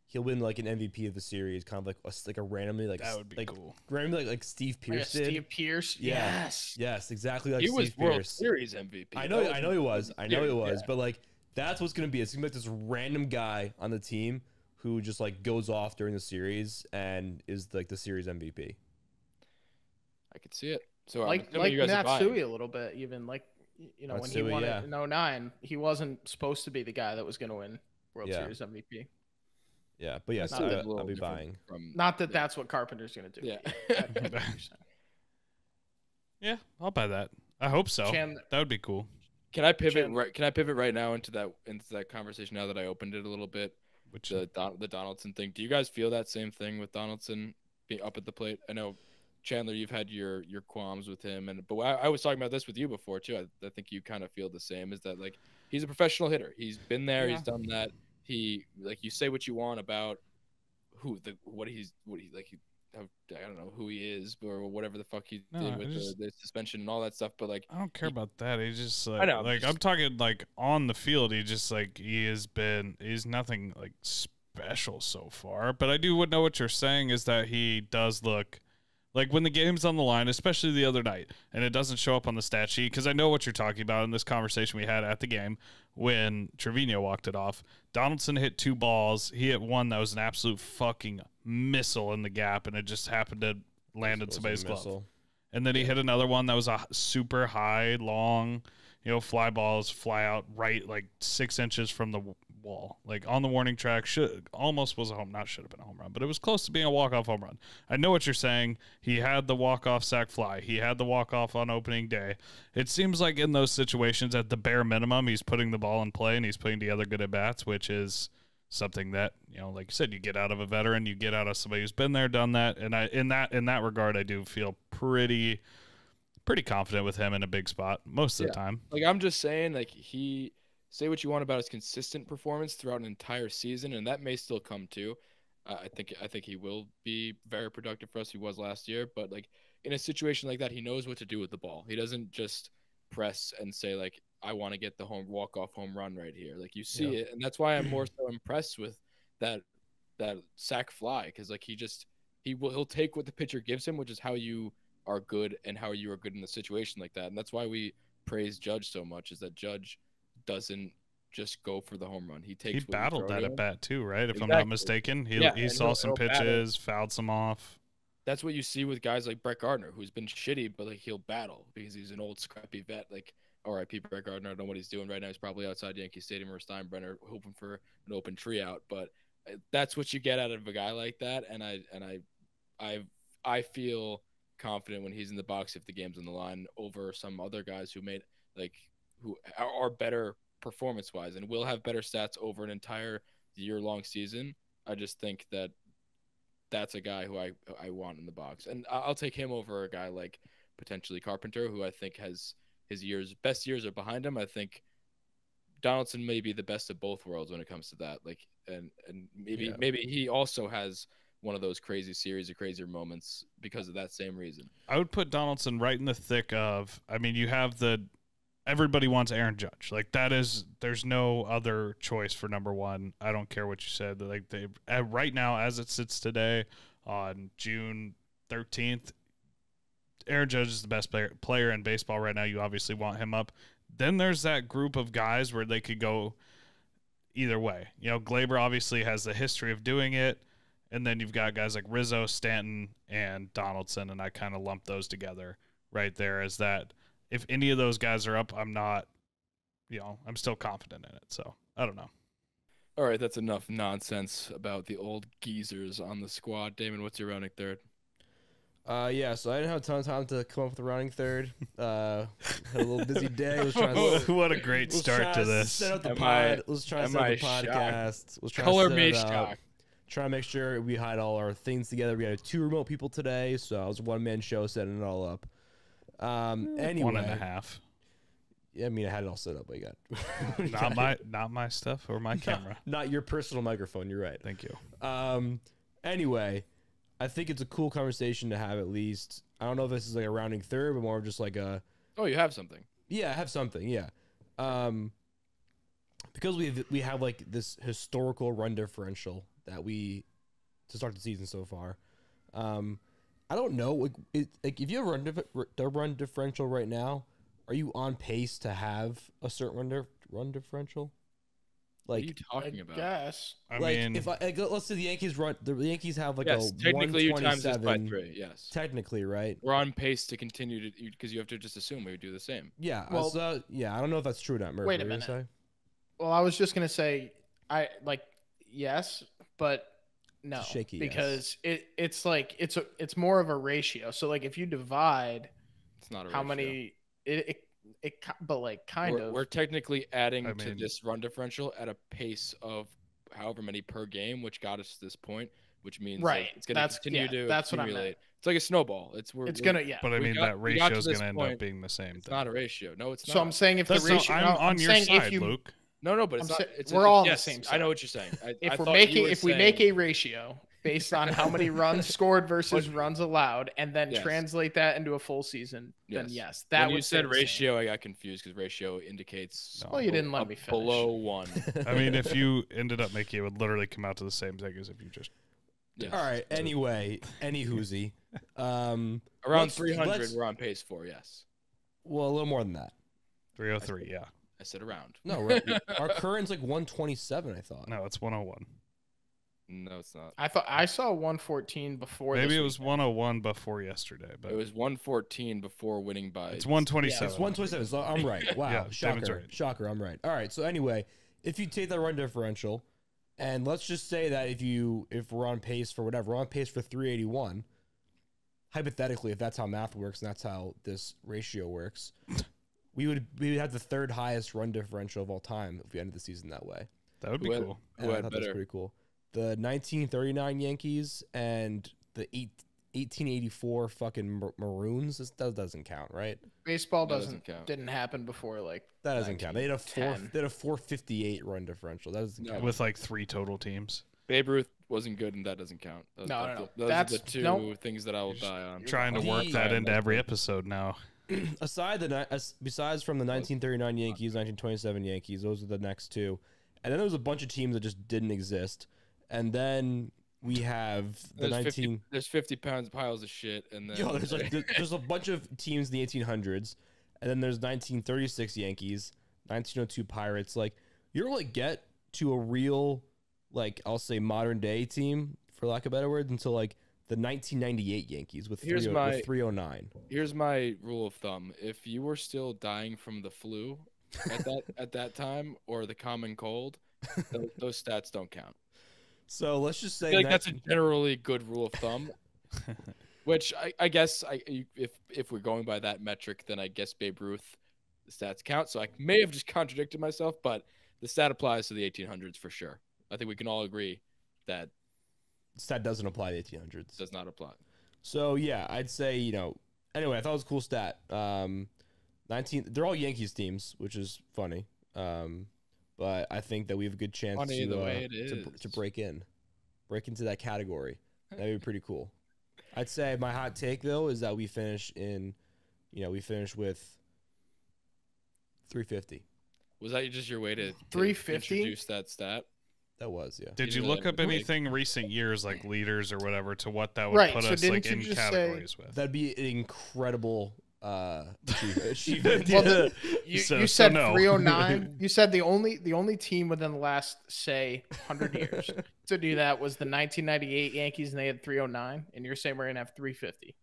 he'll win like an MVP of the series, kind of like a, s- like a randomly like That would be like cool. randomly like, like Steve Like Pearce did. Steve Pearce. Yeah. Yes. Yes, exactly like he Steve was World Series MVP. I know, I know he wasn't was. World I know he was. yeah. But like, that's what's gonna be. It's gonna be like this random guy on the team who just like goes off during the series and is like the series MVP. I could see it. So I'm like assuming like you guys are buying. Matsui a little bit, even like you know when he won yeah. it in 09, he wasn't supposed to be the guy that was going to win World Yeah. Series MVP. Yeah, but yes, Not I, a I'll little be buying. From, Not that Yeah. that's what Carpenter's going to do. Yeah. I- I get what you're saying. Yeah, I'll buy that. I hope so. Chandler, That would be cool. Can I pivot Chan- right? Can I pivot right now into that into that conversation now that I opened it a little bit? Which The Don, the Donaldson thing. Do you guys feel that same thing with Donaldson being up at the plate? I know Chandler, you've had your your qualms with him, and but I, I was talking about this with you before too. I, I think you kind of feel the same. Is that like he's a professional hitter? He's been there. He's done that. He like you say what you want about who the what he's what he like he how, I don't know who he is or whatever the fuck he No, did with just- the, the suspension and all that stuff. But like I don't care He- about that. He just like, know, I'm like just- I'm talking like on the field. He just like he has been. He's nothing like special so far. But I do would know what you're saying is that he does look like when the game's on the line, especially the other night, and it doesn't show up on the stat sheet because I know what you're talking about in this conversation we had at the game when Trevino walked it off. Donaldson hit two balls. He hit one that was an absolute fucking missile in the gap, and it just happened to land in It was a somebody's glove. And then he hit another one that was a super high, long, you know, fly balls fly out right like six inches from the wall, like on the warning track. Should almost was a home, not should have been a home run, but it was close to being a walk off home run. I know what you're saying. He had the walk off sac fly. He had the walk off on opening day. It seems like in those situations, at the bare minimum, he's putting the ball in play and he's putting together good at bats, which is something that you know like you said you get out of a veteran you get out of somebody who's been there done that and i in that in that regard i do feel pretty pretty confident with him in a big spot most of the time Like I'm just saying, like he say what you want about his consistent performance throughout an entire season, and that may still come too. Uh, I think I think he will be very productive for us. He was last year, but like in a situation like that, he knows what to do with the ball. He doesn't just press and say like, "I want to get the home walk off home run right here." Like you see Yeah. it, and that's why I'm more so impressed with that that sac fly because like he just he will he'll take what the pitcher gives him, which is how you are good and how you are good in a situation like that, and that's why we praise Judge so much. Is that Judge doesn't just go for the home run. He takes He battled that at bat too, right? If I'm not mistaken, he Yeah, he saw he'll- some he'll pitches, fouled some off. That's what you see with guys like Brett Gardner, who's been shitty, but like he'll battle because he's an old scrappy vet. Like, R.I.P. Brett Gardner. I don't know what he's doing right now. He's probably outside Yankee Stadium or Steinbrenner, hoping for an open tree out. But uh, that's what you get out of a guy like that. And I and I, I I feel confident when he's in the box if the game's on the line over some other guys who made like who are are better performance wise and will have better stats over an entire year long season. I just think that that's a guy who I I want in the box, and I'll take him over a guy like potentially Carpenter, who I think has his years best years are behind him. I think Donaldson may be the best of both worlds when it comes to that. Like, and and maybe Yeah. maybe he also has one of those crazy series of crazier moments because of that same reason. I would put Donaldson right in the thick of. I mean, you have the everybody wants Aaron Judge. Like that is there's no other choice for number one. I don't care what you said. Like they uh, right now as it sits today on June 13th, Aaron Judge is the best player player in baseball right now. You obviously want him up. Then there's that group of guys where they could go either way. You know, Gleyber obviously has the history of doing it. And then you've got guys like Rizzo, Stanton, and Donaldson, and I kind of lump those together right there as that. If any of those guys are up, I'm not, you know, I'm still confident in it. So I don't know. All right, that's enough nonsense about the old geezers on the squad. Damon, what's your running third? Uh, yeah, so I didn't have a ton of time to come up with a running third. Uh, had a little busy day. Was trying to what a great start to this. Set up the Am pod. I- was trying to set up the shocked? podcast. Was trying Color to set me shocked. Trying to make sure we had all our things together. We had two remote people today, so I was one man show setting it all up. Um, anyway, One and a half. Yeah, I mean, I had it all set up. I got Not my not my stuff or my camera. not your personal microphone. You're right. Thank you. Um, anyway, I think it's a cool conversation to have. At least I don't know if this is like a rounding third, but more of just like a Oh, you have something. yeah, I have something. Yeah, um, because we we have like this historical run differential that we to start the season so far. Um, I don't know. Like, it, like if you have a run, dif- run differential right now, are you on pace to have a certain run, dif- run differential? What are Like you I talking about? guess. I like mean, if I like, let's say the Yankees run, the Yankees have like yes, a technically you times this by 127 three. Yes, Technically, right? we're on pace to continue to because you have to just assume we would do the same. Yeah. Well- so, yeah, I don't know if that's true or not. Murphy, Wait a what were minute. Well, I was just gonna say, I like yes, but no, It's a shaky yes. because it it's like it's a it's more of a ratio. So like if you divide It's not a how ratio. many it it, it but like kind we're, of we're technically adding I to this run differential at a pace of however many per game, which got us to this point, which means like, Right, it's going to that's- continue yeah, to that's what I meant. accumulate. It's like a snowball. It's we're, it's we're- gonna yeah. but I mean got- that we got to ratio is going to end point. up being the same. It's thing. not a ratio. No, it's not. So I'm saying if That's the no- ratio, I'm no, on I'm your saying side, if you Luke. No, no, but I'm it's not. sa- it's, we're it's- all on the yes, same I know what you're saying. I, if I we're making were if we make a ratio based on how many runs scored versus runs allowed, and then Yes. translate that into a full season, then Yes. yes, that when would you said the same. ratio, I got confused because ratio indicates. No. Well, you didn't let me finish. Below one. I mean, if you ended up making it, it would literally come out to the same thing as if you just. Yes. All right. Anyway, any whoozy. Um, around 300, let's- we're on pace for. Yes, well, a little more than that. 303, yeah. I said around. No, we're, our current's like 127. I thought. No, it's 101. No, it's not. I thought I saw 114 before. Maybe this it was weekend. 101 before yesterday, but It was 114 before winning by. it's 127. It's 127. So I'm right. Wow. Yeah, shocker. right. Shocker. I'm right. All right. So anyway, if you take that run differential, and let's just say that if you if we're on pace for whatever, we're on pace for 381. Hypothetically, if that's how math works and that's how this ratio works, we would we would have the third highest run differential of all time if we ended the season that way. That would be Who had- cool. Who And I had thought that's better? pretty cool. The 1939 Yankees and the eight 1884 fucking Mar- Maroons. This, that doesn't count, right? Baseball doesn't, doesn't count. didn't happen before like That doesn't count. They had a four. They had a 458 run differential. That doesn't No. count. with like three total teams. Babe Ruth wasn't good, and that doesn't count. Those, No, no, that's no. the- Those That's- are the two nope. things that I will You're just die on. Trying to work that into every episode now. aside the as, besides from the 1939 Yankees, 1927 Yankees, those are the next two, and then there was a bunch of teams that just didn't exist, and then we have the There's 19. 50, there's 50 pounds piles of shit, and then Yo, there's like there's a bunch of teams in the 1800s, and then there's 1936 Yankees, 1902 Pirates. Like you don't really get to a real, like I'll say modern day team for lack of better words until like the 1998 Yankees with, Here's 30 my- with 309. here's my rule of thumb: if you were still dying from the flu at that at that time or the common cold, those, those stats don't count. So let's just say like that's a generally good rule of thumb. Which I, I guess I if if we're going by that metric, then I guess Babe Ruth the stats count. So I may have just contradicted myself, but the stat applies to the 1800s for sure. I think we can all agree that stat doesn't apply to 1800s. does not apply. So yeah, I'd say you know. Anyway, I thought it was a cool stat. Um, 19. They're all Yankees teams, which is funny. Um, but I think that we have a good chance Funny to, the way uh, it to, to break in, break into that category. That'd be pretty cool. I'd say my hot take though is that we finish in, you know, we finish with 350. Was that just your way to, to 350? introduce that stat? That was yeah. Did You you know look up quick. anything recent years like leaders or whatever to what that would Right, put so us like you in just say- categories with? That'd be an incredible uh, achievement. achievement. Well, the- You, So- you so said no. 309. you said the only the only team within the last say 100 years to do that was the 1998 Yankees, and they had 309. And you're saying we're gonna have 350.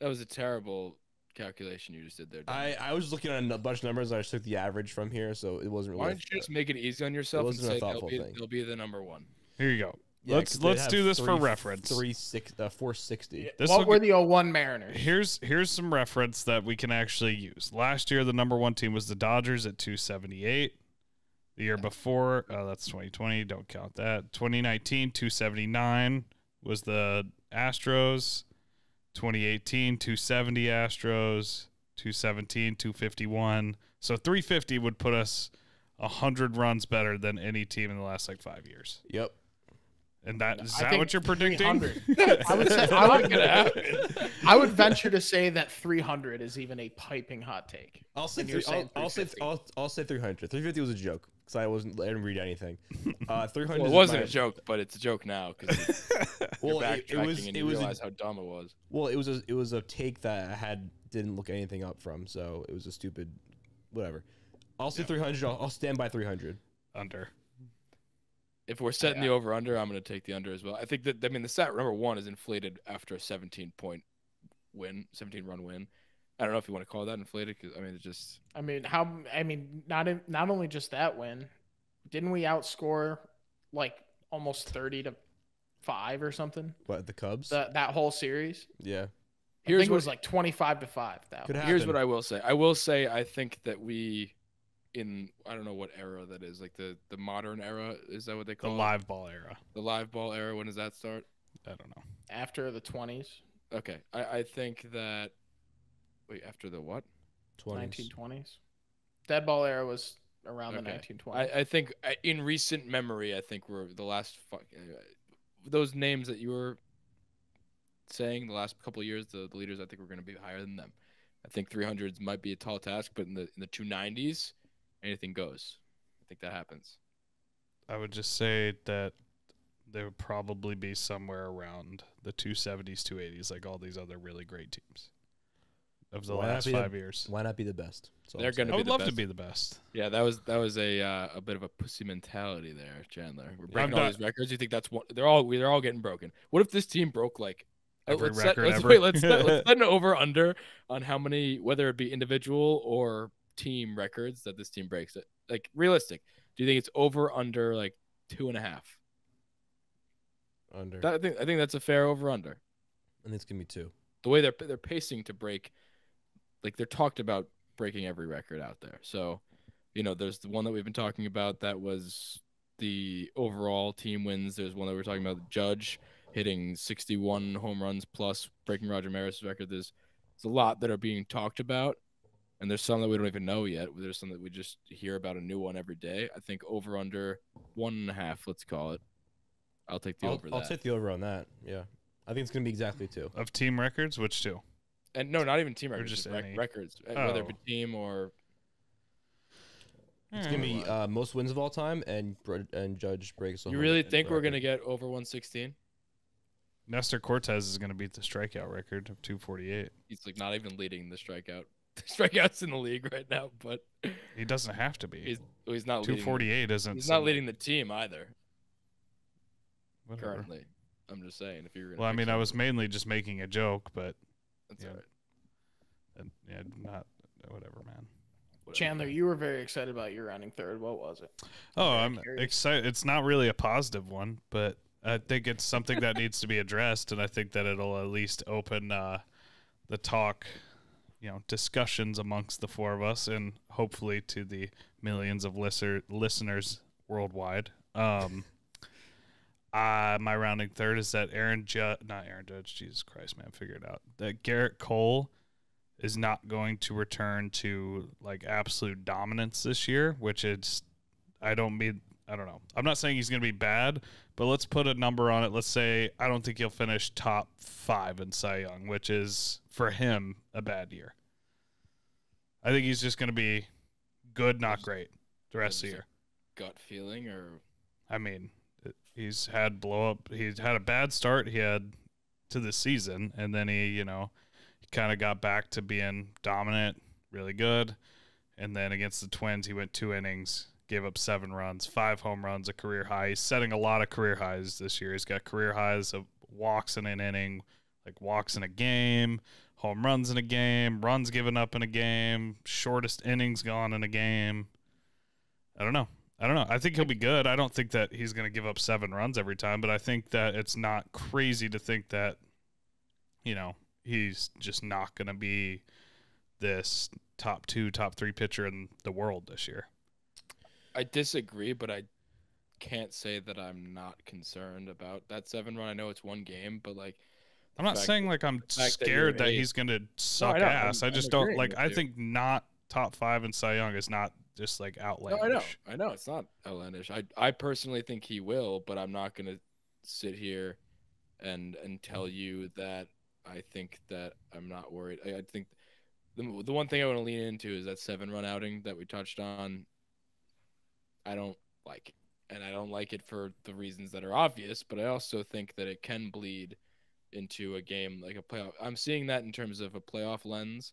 That was a terrible calculation you just did there. I, I was looking at a bunch of numbers. And I just took the average from here, so it wasn't really. Why don't you just make it easy on yourself and wasn't a say they'll thoughtful be, thing. they'll be the number one? Here you go. Yeah, let's 'cause they'd let's do this for reference. Three six uh, four sixty. This what will were g- the 01 Mariners? Here's here's some reference that we can actually use. Last year, the number one team was the Dodgers at 278. The year before, uh, that's 2020. Don't count that. 2019, 279 was the Astros. 2018, 270 Astros. 217, 251. So 350 would put us 100 runs better than any team in the last like five years. Yep. And that is I that what you're predicting? I would say I would, I would venture to say that 300 is even a piping hot take. I'll say And three, I'll, I'll say I'll, I'll say 300. 350 was a joke because I wasn't I didn't read anything. Uh, 300. Well, it is wasn't my- a joke, but it's a joke now because Well, you're it, backtracking it was and it you was a, realize how dumb it was. well it was a it was a take that I had didn't look anything up from, so it was a stupid whatever. I'll say 300. I'll, I'll stand by 300. Under. If we're setting the over under, I'm going to take the under as well. I think that I mean the stat number one is inflated after a 17 point win, 17 run win. I don't know if you want to call that inflated because I mean it's just I mean, how? I mean, not in, not only just that win, didn't we outscore like almost 30 to five or something? What the Cubs? That that whole series. yeah. I Here's think it what- was like 25 to five. That Could one. happen. here's what I will say. I will say I think that we in I don't know what era that is like the the modern era is that what they The call it? The live ball era. the live ball era. When does that start? I don't know. after the 20s, Okay, I I think that wait after the what? 20s. 1920s. Dead ball era was around the 1920s. I, I think I- in recent memory, I think we're the last fuck, uh, those names that you were saying the last couple of years, the, the leaders, I think we're going to be higher than them. I think 300s might be a tall task, but in the in the 290s, anything goes. I think that happens. I would just say that they would probably be somewhere around the 270s, 280s, like all these other really great teams of the Why last be the- five years. Why not be the best? That's They're gonna I would the love to be the best. Yeah, that was that was a uh, a bit of a pussy mentality there, Chandler. We're breaking all not- these records. You think that's one? They're all they're all getting broken. What if this team broke like uh, Every let's set- record let's, ever. Wait, let's set, let's set an over under on how many, whether it be individual or team records that this team breaks. It like realistic. Do you think it's over under like two and a half? Under. That, I think I think that's a fair over under. and it's gonna be two. The way they're they're pacing to break, like they're talked about breaking every record out there. So, you know, there's the one that we've been talking about that was the overall team wins. There's one that we are talking about, the Judge. hitting 61 home runs plus, breaking Roger Maris' record. There's, there's a lot that are being talked about, and there's some that we don't even know yet. There's some that we just hear about a new one every day. I think over under one and a half, let's call it. I'll take the I'll, over I'll that. take the over on that. Yeah, I think it's gonna be exactly two. Of team records, which two? And no, not even team records, just just rec- records, uh, whether it be Oh. team or It's gonna be uh, most wins of all time, and and Judge breaks. You really think we're gonna get over 116? Nestor Cortes is going to beat the strikeout record of 248. He's like not even leading the strikeout. The strikeouts in the league right now, but He doesn't have to be. he's he's not leading. 248 isn't. He's some- not leading the team either whatever. currently. I'm just saying if you're gonna. Well, I mean, I was mainly just making a joke, but That's yeah. all right. uh, yeah, not whatever, man. Whatever. Chandler, you were very excited about your running third. What was it? Oh, Very I'm excited. It's not really a positive one, but I think it's something that needs to be addressed, and I think that it'll at least open uh, the talk, you know, discussions amongst the four of us, and hopefully to the millions of listener listeners worldwide. Um, uh, my rounding third is that Aaron Judge, not Aaron Judge, Jesus Christ, man, figure it out. That Gerrit Cole is not going to return to like absolute dominance this year, which is I don't mean I don't know. I'm not saying he's going to be bad, but let's put a number on it. Let's say I don't think he'll finish top 5 in Cy Young, which is for him a bad year. I think he's just going to be good, not great the rest of the year. gut feeling or I mean, he's had blow up. He's had a bad start. He had to the season, and then he, you know, he kind of got back to being dominant, really good. And then against the Twins, he went two innings, gave up seven runs, five home runs, a career high. He's setting a lot of career highs this year. He's got career highs of walks in an inning, like walks in a game, home runs in a game, runs given up in a game, shortest innings gone in a game. I don't know. I don't know. I think he'll be good. I don't think that he's going to give up seven runs every time, but I think that it's not crazy to think that, you know, he's just not going to be this top two, top three pitcher in the world this year. I disagree, but I can't say that I'm not concerned about that seven run. I know it's one game, but like I'm not saying like I'm fact that scared that he's going to suck. I'm- ass. I I'm just don't like. I think not top five in Cy Young is not just like no, outlandish. I know, I know it's not outlandish. I I personally think he will, but I'm not gonna sit here and and tell mm-hmm. you that I think that I'm not worried. I, I think the the one thing I want to lean into is that seven run outing that we touched on. I don't like it. And I don't like it for the reasons that are obvious, but I also think that it can bleed into a game like a playoff. I'm seeing that in terms of a playoff lens,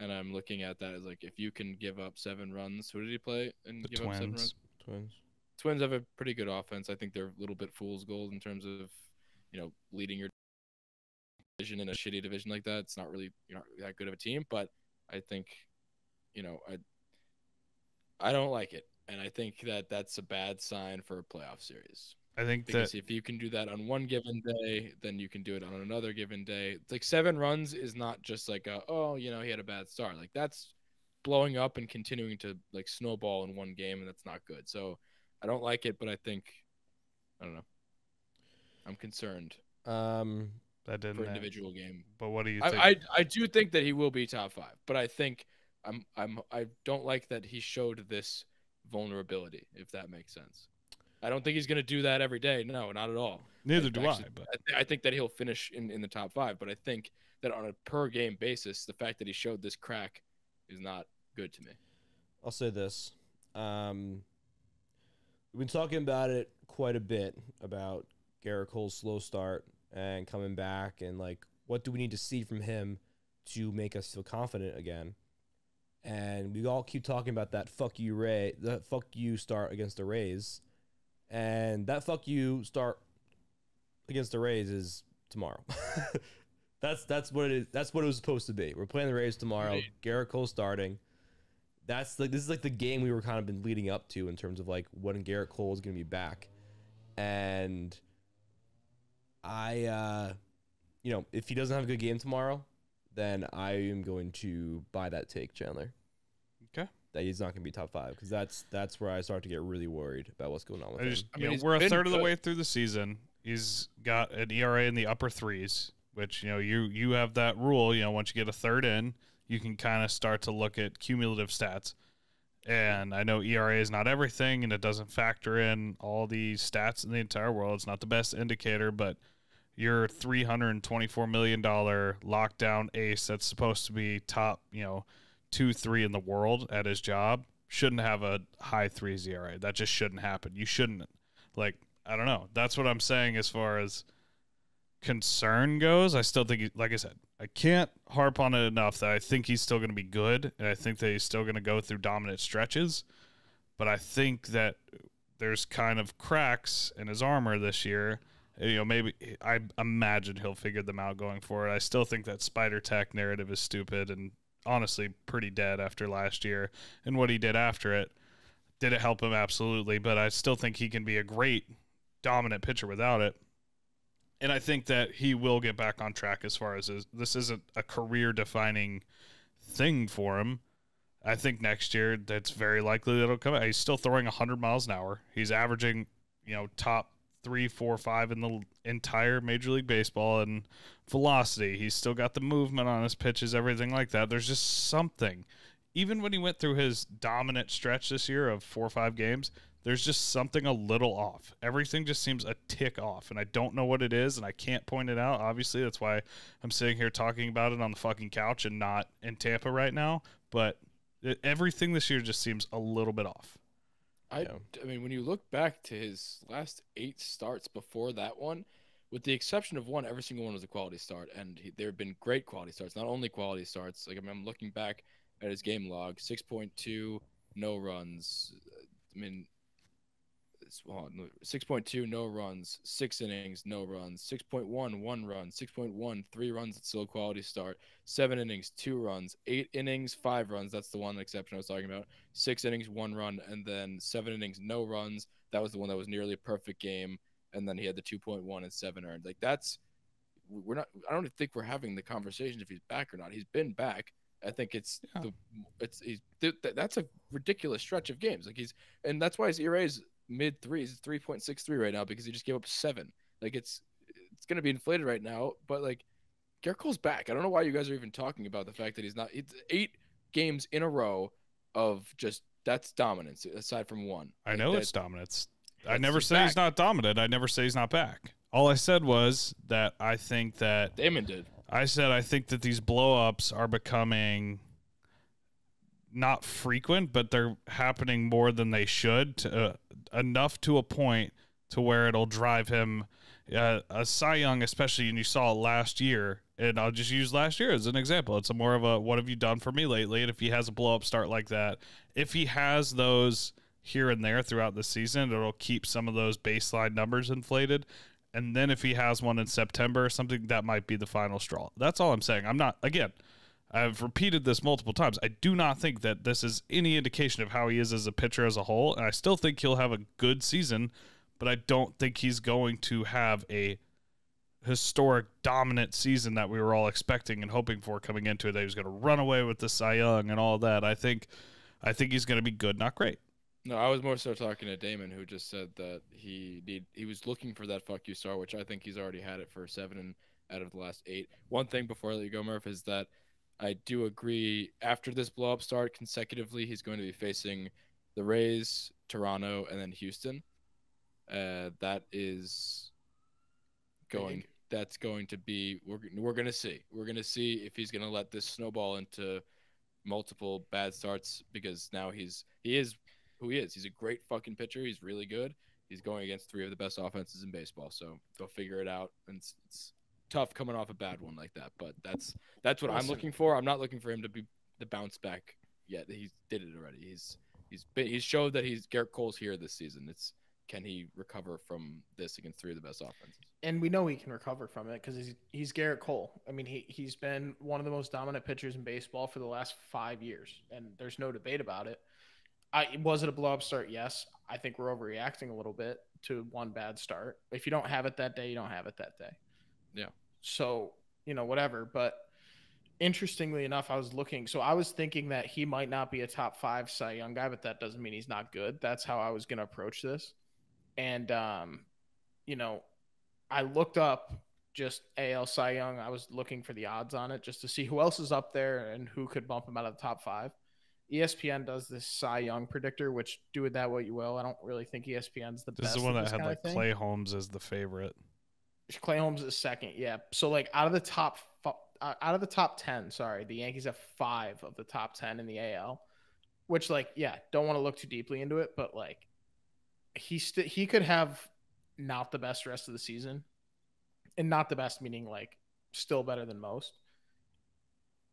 and I'm looking at that as like if you can give up seven runs. Who did he play and The give up seven runs? Twins. Twins. Twins have a pretty good offense. I think they're a little bit fool's gold in terms of, you know, leading your division in a shitty division like that. It's not really you're not that good of a team, but I think, you know, I I don't like it, and I think that that's a bad sign for a playoff series. I think Because that if you can do that on one given day, then you can do it on another given day. It's like seven runs is not just like a oh, you know, he had a bad start. Like that's blowing up and continuing to like snowball in one game, and that's not good. So I don't like it, but I think I don't know. I'm concerned Um, that didn't. for individual game. But what do you think? I, I I do think that he will be top five, but I think I'm I'm I don't like that he showed this vulnerability, if that makes sense. I don't think he's gonna do that every day. No, not at all. Neither I do actually- I. But I, th- I think that he'll finish in, in the top five, but I think that on a per game basis, the fact that he showed this crack is not good to me. I'll say this. Um, we've been talking about it quite a bit about Gerrit Cole's slow start and coming back, and like, what do we need to see from him to make us feel confident again? And we all keep talking about that fuck you Ray, the fuck you start against the Rays, and that fuck you start against the Rays is tomorrow. that's that's what it is. That's what it was supposed to be. We're playing the Rays tomorrow. Right. Gerrit Cole starting that's like this is like the game we were kind of been leading up to in terms of like when Gerrit Cole is going to be back, and I, uh, you know, if he doesn't have a good game tomorrow, then I am going to buy that take, Chandler. Okay. That he's not going to be top five because that's that's where I start to get really worried about what's going on with I him. just, I you mean, know, we're a been third of the way through the season. He's got an ERA in the upper threes, which you know you you have that rule. You know, once you get a third in, you can kind of start to look at cumulative stats. And I know ERA is not everything, and it doesn't factor in all the stats in the entire world. It's not the best indicator, but your three hundred and twenty-four million dollar lockdown ace that's supposed to be top, you know, two three in the world at his job shouldn't have a high three ERA. That just shouldn't happen. You shouldn't like I don't know. That's what I'm saying as far as concern goes. I still think, like I said, I can't harp on it enough that I think he's still going to be good, and I think that he's still going to go through dominant stretches. But I think that there's kind of cracks in his armor this year. You know, maybe I imagine he'll figure them out going forward. I still think that Spider Tack narrative is stupid and honestly pretty dead after last year and what he did after it. Did it help him? Absolutely. But I still think he can be a great dominant pitcher without it. And I think that he will get back on track as far as his, this isn't a career defining thing for him. I think next year that's very likely that it'll come out. He's still throwing 100 miles an hour. He's averaging, you know, top three, four, five in the entire Major League Baseball and velocity. He's still got the movement on his pitches, everything like that. There's just something. Even when he went through his dominant stretch this year of four or five games, there's just something a little off. Everything just seems a tick off, and I don't know what it is, and I can't point it out. Obviously, that's why I'm sitting here talking about it on the fucking couch and not in Tampa right now. But everything this year just seems a little bit off. I, Yeah. I mean, when you look back to his last eight starts before that one, with the exception of one, every single one was a quality start, and he, there have been great quality starts. Not only quality starts. Like I mean, I'm looking back at his game log: six point two, no runs. I mean, it's, hold six point two, no runs. Six innings, no runs. 6.1, one run. 6.1, three runs. It's still a quality start. Seven innings, two runs. Eight innings, five runs. That's the one exception I was talking about. Six innings, one run, and then seven innings, no runs. That was the one that was nearly a perfect game. And then he had the 2.1 and seven earned. Like that's we're not. I don't think we're having the conversation if he's back or not. He's been back. I think it's Yeah. the it's he's th- that's a ridiculous stretch of games. Like he's and that's why his ERA is mid threes. It's three point six three right now because he just gave up seven. Like it's it's gonna be inflated right now. But like Gerrit Cole's back. I don't know why you guys are even talking about the fact that he's not. It's eight games in a row of just that's dominance aside from one. I know that- it's dominance. I never say he's not dominant. I never say he's not back. All I said was that I think that Damon did. I said I think that these blowups are becoming not frequent, but they're happening more than they should, to, uh, enough to a point to where it'll drive him uh, a Cy Young, especially. And you saw last year, and I'll just use last year as an example. It's a more of a what have you done for me lately? And if he has a blow up start like that, if he has those here and there throughout the season, it'll keep some of those baseline numbers inflated. And then if he has one in September, something that might be the final straw. That's all I'm saying. I'm not again. I've repeated this multiple times. I do not think that this is any indication of how he is as a pitcher as a whole, and I still think he'll have a good season, but I don't think he's going to have a historic dominant season that we were all expecting and hoping for coming into it. That he was going to run away with the Cy Young and all that. I think, I think he's going to be good, not great. No, I was more so talking to Damon, who just said that he need he was looking for that fuck you star, which I think he's already had it for seven out of the last eight. One thing before I let you go, Murph, is that I do agree. After this blow up start consecutively, he's going to be facing the Rays, Toronto, and then Houston. Uh, that is going. That's going to be. We're we're gonna see. We're gonna see if he's gonna let this snowball into multiple bad starts because now he's he is who he is. He's a great fucking pitcher. He's really good. He's going against three of the best offenses in baseball. So go figure it out. And it's, it's tough coming off a bad one like that. But that's that's what I'm looking for. I'm not looking for him to be the bounce back yet. He did it already. He's he's been, he's showed that he's Gerrit Cole's here this season. It's can he recover from this against three of the best offenses? and we know he can recover from it because he's he's Gerrit Cole. I mean, he he's been one of the most dominant pitchers in baseball for the last five years, and there's no debate about it. I was it a blow up start? Yes. I think we're overreacting a little bit to one bad start. If you don't have it that day, you don't have it that day. Yeah. So you know whatever, but. Interestingly enough, I was looking. So I was thinking that he might not be a top five Cy Young guy, but that doesn't mean he's not good. That's how I was going to approach this. And, um, you know, I looked up just AL Cy Young. I was looking for the odds on it just to see who else is up there and who could bump him out of the top five. ESPN does this Cy Young predictor, which do with that what you will. I don't really think ESPN's the This best. is the one that had like. Clay Holmes as the favorite. Clay Holmes is second. Yeah. So like out of the top uh, out of the top 10, sorry, the Yankees have 5 of the top 10 in the AL, which like yeah, don't want to look too deeply into it, but like he st- he could have not the best rest of the season. And not the best meaning like still better than most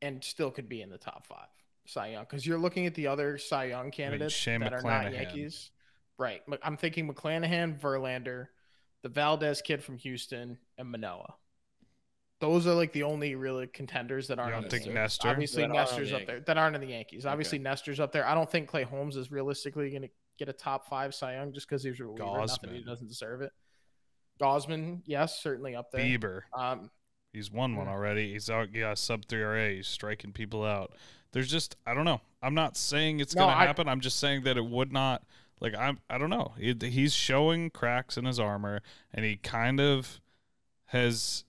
and still could be in the top 5 Cy Young cuz you're looking at the other Cy Young candidates Shane that are not Yankees. Right. I'm thinking McClanahan, Verlander, the Valdez kid from Houston, and Manoah. Those are like the only really contenders that aren't. You don't the think Yankees. Nestor? Obviously, That Nestor's the up there. That aren't in the Yankees. Obviously, Okay. Nestor's up there. I don't think Clay Holmes is realistically going to get a top five Cy Young just because he's a reliever. Not that he doesn't deserve it. Gausman, yes, certainly up there. Bieber. Um, He's won one already. He's out. Yeah, sub three RA. He's striking people out. There's just I don't know. I'm not saying it's No, gonna happen. I'm just saying that it would not. Like I'm. I don't know. He- he's showing cracks in his armor, and he kind of has.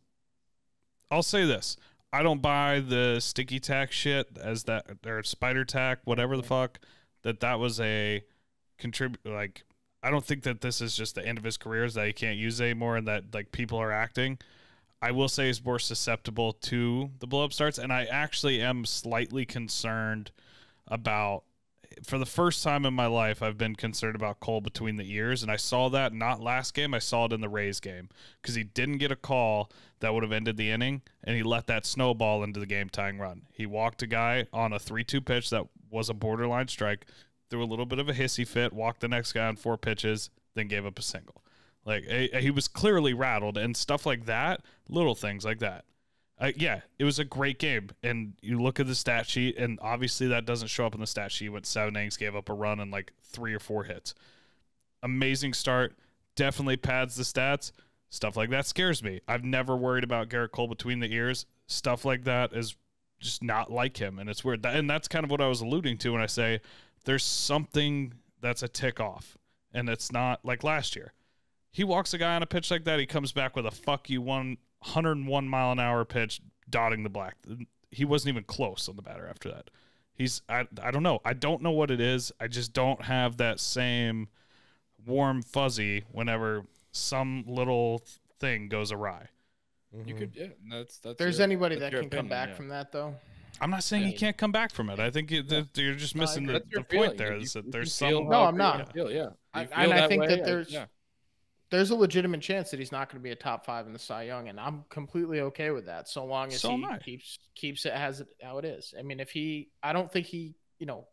I'll say this. I don't buy the sticky tack shit as that or spider tack, whatever the fuck. That that was a contribute. Like I don't think that this is just the end of his career. Is that he can't use it anymore, and that like people are acting. I will say is more susceptible to the blow up starts, and I actually am slightly concerned about. For the first time in my life, I've been concerned about Cole between the ears, and I saw that not last game. I saw it in the Rays game because he didn't get a call that would have ended the inning, and he let that snowball into the game tying run. He walked a guy on a three-two pitch that was a borderline strike, threw a little bit of a hissy fit, walked the next guy on four pitches, then gave up a single. Like eh, he was clearly rattled and stuff like that, little things like that. Uh, yeah, it was a great game. And you look at the stat sheet, and obviously that doesn't show up in the stat sheet. He went seven innings, gave up a run, and like three or four hits. Amazing start. Definitely pads the stats. Stuff like that scares me. I've never worried about Gerrit Cole between the ears. Stuff like that is just not like him, and it's weird. And that's kind of what I was alluding to when I say there's something that's a tick off, and it's not like last year. He walks a guy on a pitch like that. He comes back with a fuck you one 101 mile an hour pitch dotting the black. He wasn't even close on the batter after that. He's I I don't know. I don't know what it is. I just don't have that same warm fuzzy whenever some little thing goes awry. You could, yeah. That's that's. there's your- anybody that's that your can come back yeah. from that, though. I'm not saying he can't come back from it. I think it, that you're just No, missing the, the point feeling. there. You- Is that there's can some No, I'm you not. Feel, yeah. I- feel and I that think that way, there's- yeah. There's a legitimate chance that he's not going to be a top five in the Cy Young, and I'm completely okay with that, so long as So he keeps keeps it as it how it is. I mean, if he, I don't think he, you know,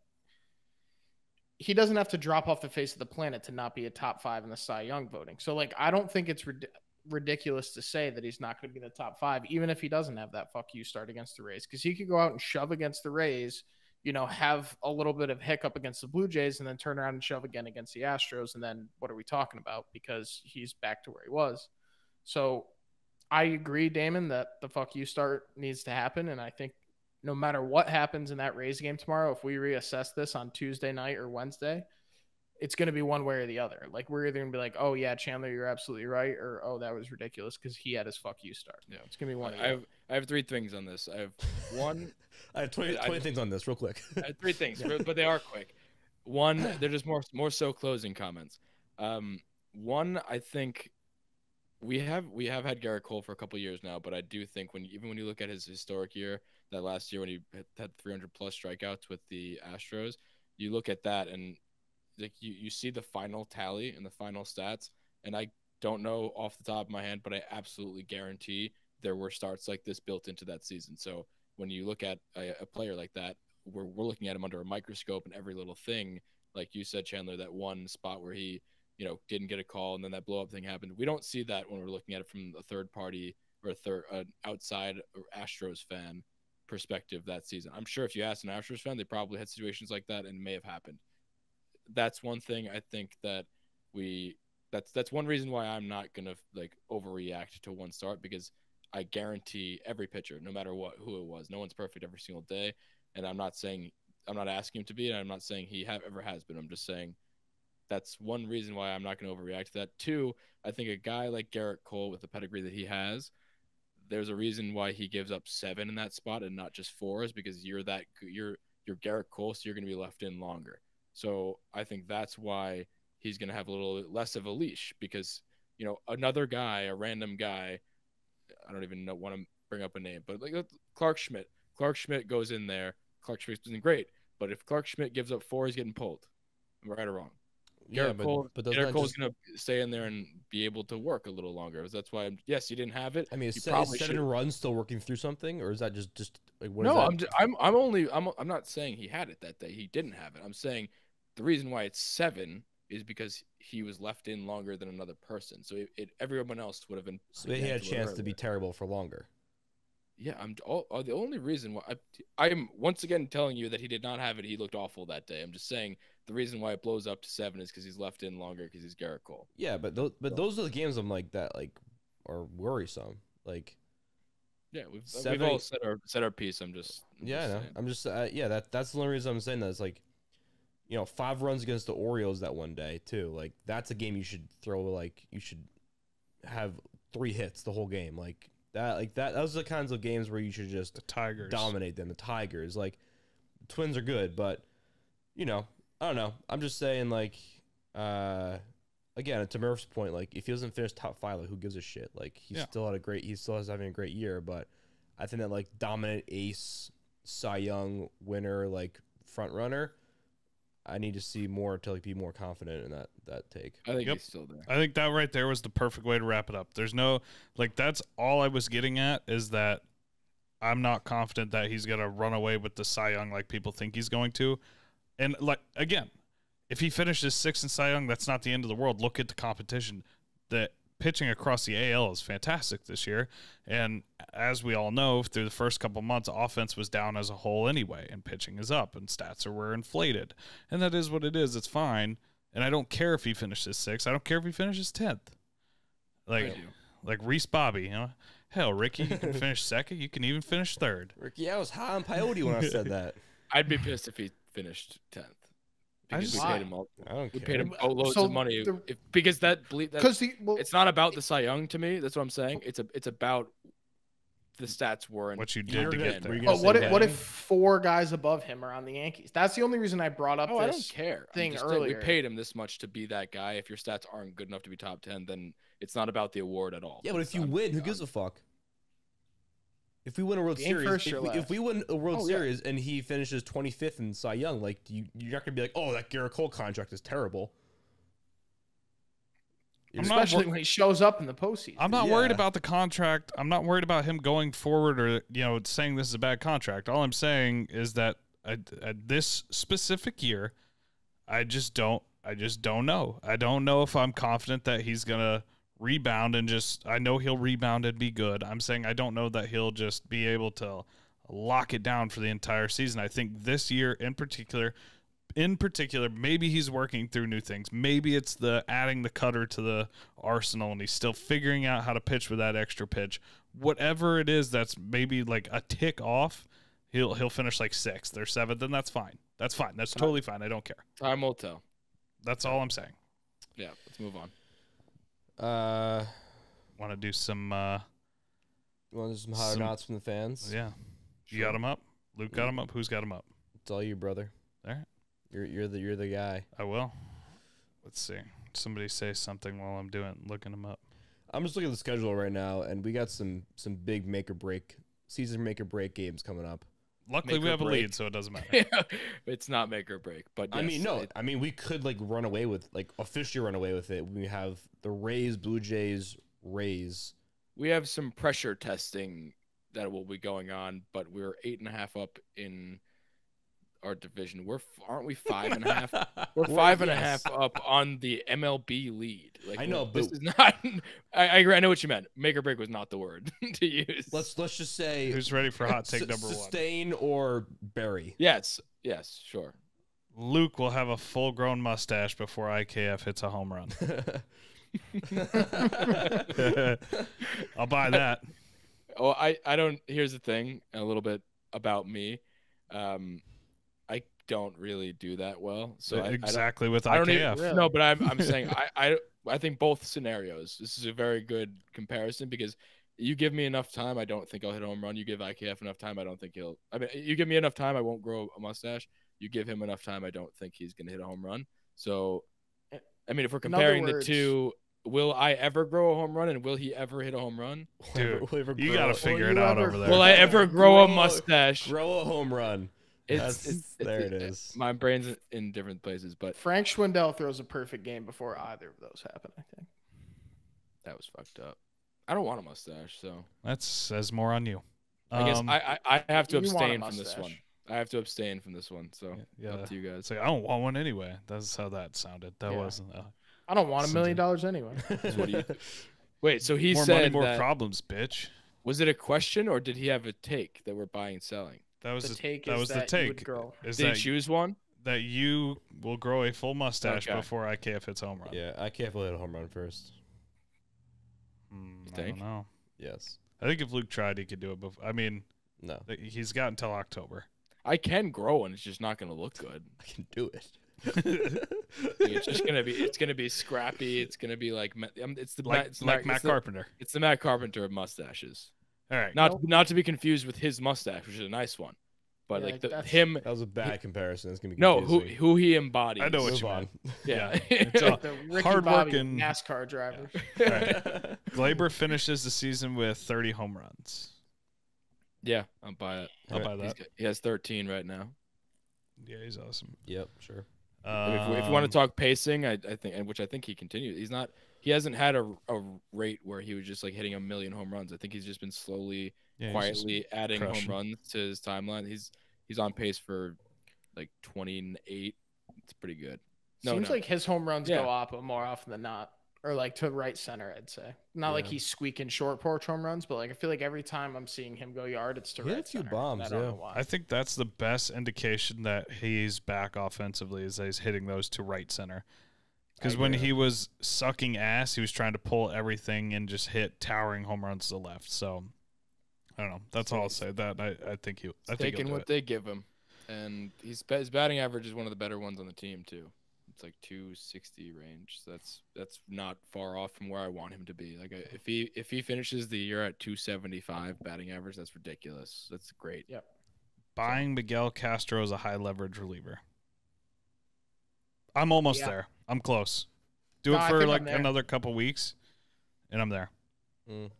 he doesn't have to drop off the face of the planet to not be a top five in the Cy Young voting. So, like, I don't think it's rid- ridiculous to say that he's not going to be in the top five, even if he doesn't have that fuck you start against the Rays, because he could go out and shove against the Rays, you know, have a little bit of hiccup against the Blue Jays, and then turn around and shove again against the Astros, and then what are we talking about? Because he's back to where he was. So, I agree, Damon, that the fuck you start needs to happen, and I think no matter what happens in that Rays game tomorrow, if we reassess this on Tuesday night or Wednesday, it's going to be one way or the other. Like we're either going to be like, "Oh yeah, Chandler, you're absolutely right," or "Oh, that was ridiculous" because he had his fuck you start. Yeah. it's going to be one. I have I have three things on this. I have one. I have 20, I- things on this, real quick. I three things, but but they are quick. One, they're just more more so closing comments. Um, one, I think we have we have had Gerrit Cole for a couple years now, but I do think when even when you look at his historic year, that last year when he had- had 300 plus strikeouts with the Astros, you look at that and like you you see the final tally and the final stats, and I don't know off the top of my head, but I absolutely guarantee there were starts like this built into that season. So when you look at a, a player like that, we're, we're looking at him under a microscope and every little thing, like you said, Chandler, that one spot where he, you know, didn't get a call and then that blow up thing happened. We don't see that when we're looking at it from a third party or a third, an outside Astros fan perspective that season. I'm sure if you asked an Astros fan, they probably had situations like that and may have happened. That's one thing I think that we that's that's one reason why I'm not gonna like overreact to one start because I guarantee every pitcher, no matter what who it was, no one's perfect every single day. And I'm not saying I'm not asking him to be, and I'm not saying he have, ever has been. I'm just saying that's one reason why I'm not going to overreact to that. Two, I think a guy like Gerrit Cole with the pedigree that he has, there's a reason why he gives up seven in that spot and not just four, is because you're that you're you're Gerrit Cole, so you're going to be left in longer. So I think that's why he's going to have a little less of a leash because you know another guy, a random guy, I don't even know want to bring up a name, but like Clarke Schmidt. Clarke Schmidt goes in there. Clarke Schmidt's doing great, but if Clarke Schmidt gives up four, he's getting pulled. Am I right or wrong? Yeah, Gerrit but Cole, but Gerrit Cole's just, gonna stay in there and be able to work a little longer. That's why I'm. Yes, you didn't have it. I mean, is, you probably is seven runs still working through something, or is that just just like what? no, that? I'm, ju- I'm I'm only I'm I'm not saying he had it that day. He didn't have it. I'm saying the reason why it's seven is because he was left in longer than another person. So it, it everyone else would have been. so he had a chance to be terrible for longer. Yeah, I'm all, uh, the only reason why I, I'm once again telling you that he did not have it. He looked awful that day. I'm just saying the reason why it blows up to seven is because he's left in longer because he's Gerrit Cole. Yeah, but those but those are the games I'm like that like are worrisome. Like Yeah, we've we've all said our said our piece. I'm just I'm yeah, just saying. I'm just uh, yeah that that's the only reason I'm saying that. It's like you know five runs against the Orioles that one day too. Like that's a game you should throw like you should have three hits the whole game. Like that like that those are the kinds of games where you should just The Tigers. dominate them. The Tigers, like Twins are good, but you know, I don't know. I'm just saying, like, uh, again, to Murph's point, like, if he doesn't finish top five, like, who gives a shit? Like, he's Yeah. still had a great, he still is having a great year, but I think that like dominant ace, Cy Young winner, like front runner. I need to see more to like be more confident in that that take. I think Yep. he's still there. I think that right there was the perfect way to wrap it up. There's no like that's all I was getting at is that I'm not confident that he's gonna run away with the Cy Young like people think he's going to. And like again, if he finishes sixth in Cy Young, that's not the end of the world. Look at the competition. The pitching across the AL is fantastic this year. And as we all know, through the first couple months, offense was down as a whole anyway, and pitching is up, and stats are were inflated. And that is what it is. It's fine. And I don't care if he finishes sixth. I don't care if he finishes tenth. Like like Reese Bobby, you know. Hell, Ricky, you can finish second. You can even finish third. Ricky, I was high on peyote when I said that. I'd be pissed if he finished tenth. I Because we just- paid him all, I don't we care. paid him loads So of money. the- if, because that ble- Because he well, it's not about the Cy Young to me. That's what I'm saying. It's a it's about the stats were and What you did to get were there. you but what if, what if four guys above him are on the Yankees? That's the only reason I brought up Oh, I don't this. care. Thing just saying earlier. We paid him this much to be that guy. If your stats aren't good enough to be top ten, then it's not about the award at all. Yeah, but if you I'm- win, who gives a fuck? If we win a World Game Series, if we, if we win a World Oh, yeah. Series and he finishes 25th in Cy Young, like you, you're not gonna be like, oh, that Gerrit Cole contract is terrible. You're I'm just- not Especially when he shows up in the postseason. I'm not worried about the contract. I'm not worried about him going forward or you know saying this is a bad contract. All I'm saying is that at, at this specific year, I just don't. I just don't know. I don't know if I'm confident that he's gonna rebound and just. I know he'll rebound and be good. I'm saying I don't know that he'll just be able to lock it down for the entire season. I think this year in particular, in particular, maybe he's working through new things. Maybe it's the adding the cutter to the arsenal and he's still figuring out how to pitch with that extra pitch. Whatever it is that's maybe like a tick off, he'll he'll finish like sixth or seventh, and that's fine. That's fine. That's totally fine. I don't care. Time will tell. That's all I'm saying. Yeah, let's move on. Uh, Want to do some uh you want some hot or Some- nots from the fans? yeah. You got him up? Luke got him up. Who's got him up? It's all you, brother. All right. You're you're the you're the guy. I will. Let's see. Somebody say something while I'm doing looking them up. I'm just looking at the schedule right now, and we got some some big make or break season make or break games coming up. Luckily, we or have a lead, so it doesn't matter. it's not make or break, but I mean, no, it- I mean we could like run away with like officially run away with it. We have the Rays, Blue Jays, Rays. we have some pressure testing that will be going on, but we're eight and a half up in our division. We're aren't we five and a half? We're Well, five and a half up on the MLB lead. Like I know, this but- is not. I, I. I know what you meant. Make or break was not the word to use. Let's let's just say Who's ready for hot take su- number one? sustain or bury. Yes. Yes. Sure. Luke will have a full grown mustache before IKF hits a home run. I'll buy that. Oh, I I don't. Here's the thing. A little bit about me. Um, I don't really do that well. So I, I don't- exactly with I don't IKF. even no, but I'm I'm saying I, I I think both scenarios. This is a very good comparison because you give me enough time, I don't think I'll hit a home run. You give IKF enough time, I don't think he'll. I mean, you give me enough time, I won't grow a mustache. You give him enough time, I don't think he's gonna hit a home run. So, I mean, if we're In other comparing the two, will I ever grow a home run, and will he ever hit a home run? Dude, Will ever You grow got to figure it out ever- over there. Will I ever grow a mustache? grow a home run. It's, That's- it's, there it's- it is. My brain's in- in different places, but Frank Schwindel throws a perfect game before either of those happen. I think. that was fucked up. I don't want a mustache, so. That says more on you. I guess Um, I, I I have to you want a abstain from this one. I have to abstain from this one. So yeah. up to you guys. It's like I don't want one anyway. That's how that sounded. That Yeah. wasn't uh, I don't want a million dollars anyway. what do you- Wait, so he more said money, more that, problems, bitch. was it a question or did he have a take that we're buying and selling? That was The the, take that is was that the you would take. grow. Is Did he that choose one? that you will grow a full mustache Okay. before IKF hits home run? yeah, I can't hit a home run first. Hmm, You I think? don't know. Yes. I think if Luke tried, he could do it. Before. I mean, No. he's got until October. I can grow one. It's just not going to look good. I can do it. It's just gonna be. It's gonna be scrappy. It's gonna be like. Um, It's the like Matt, it's like Matt, Matt it's the, Carpenter. It's the Matt Carpenter of mustaches. All right. Not Nope. not to be confused with his mustache, which is a nice one, but Yeah, like the, him. that was a bad comparison. It's gonna be No, who who he embodies. I know what Move you on. meant. Yeah. It's all- The Ricky Hard Bobby working- NASCAR drivers. All right. Gleyber finishes the season with 30 home runs. yeah, I'll buy it. I'll buy that. got- he has 13 right now. Yeah, he's awesome. Yep, sure. I mean, if, we- if you want to talk pacing, I, I think, and which I think he continues. He's not. He hasn't had a, a rate where he was just like hitting a million home runs. I think he's just been slowly, yeah, quietly adding home runs to his timeline. He's he's on pace for like 28. It's pretty good. No, Seems no. like his home runs Yeah. go up more often than not, or like to right center. I'd say not like he's squeaking short porch home runs, but like I feel like every time I'm seeing him go yard, it's to He had a few center. bombs, I yeah. I think that's the best indication that he's back offensively is that he's hitting those to right center. Because when he was sucking ass, he was trying to pull everything and just hit towering home runs to the left. So I don't know. That's all I'll say. That I, I think he. I think he'll taking do what it. they give him, and he's his batting average is one of the better ones on the team too. It's like 260 range. So that's that's not far off from where I want him to be. Like I- if he if he finishes the year at 275 batting average, that's ridiculous. That's great. Yep. Buying Miguel Castro as a high leverage reliever. I'm almost Yeah. there. I'm close. Do No, it for like another couple weeks, and I'm there. Mm.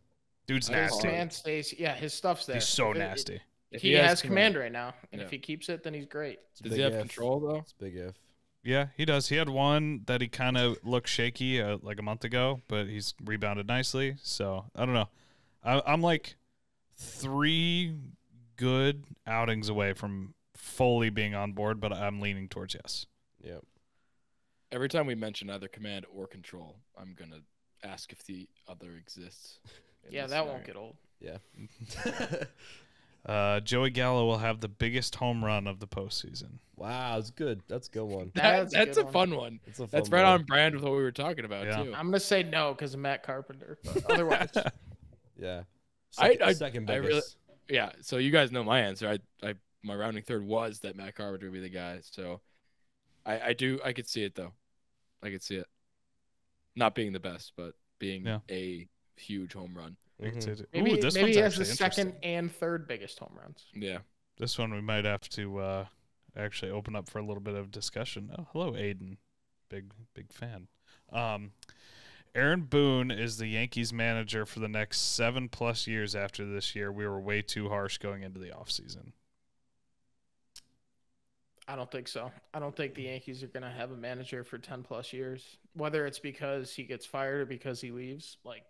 Dude's I His nasty. command stays. Yeah, his stuff's there. He's so If it- it- nasty. If he, has, command right now, and Yeah. if he keeps it, then he's great. It's Does he have if. control though? It's a big if. Yeah, he does. He had one that he kind of looked shaky uh, like a month ago, but he's rebounded nicely. So I don't know. I, I'm like three good outings away from fully being on board, but I'm leaning towards yes. Yep. Every time we mention either command or control, I'm gonna ask if the other exists. Yeah, this that won't get old. Yeah. Uh, Joey Gallo will have the biggest home run of the postseason. wow, it's good. That's a good one. That, That's a that's a good one. fun one. That's, a That's right one. on brand with what we were talking about Yeah. too. I'm gonna say no because of Matt Carpenter. Otherwise, Yeah. Second, I- second I really- biggest. yeah, so you guys know my answer. I, I, my rounding third was that Matt Carpenter would be the guy. So, I, I do, I could see it though. I could see it. Not being the best, but being Yeah. a huge home run. I can Mhm. say it. maybe, Ooh, this maybe one's he has the actually second interesting. and third biggest home runs. Yeah. This one we might have to uh, actually open up for a little bit of discussion. Oh, hello, Aiden, big big fan. Um, Aaron Boone is the Yankees manager for the next seven plus years after this year. We were way too harsh going into the offseason. I don't think so. I don't think the Yankees are gonna have a manager for ten plus years. Whether it's because he gets fired or because he leaves, like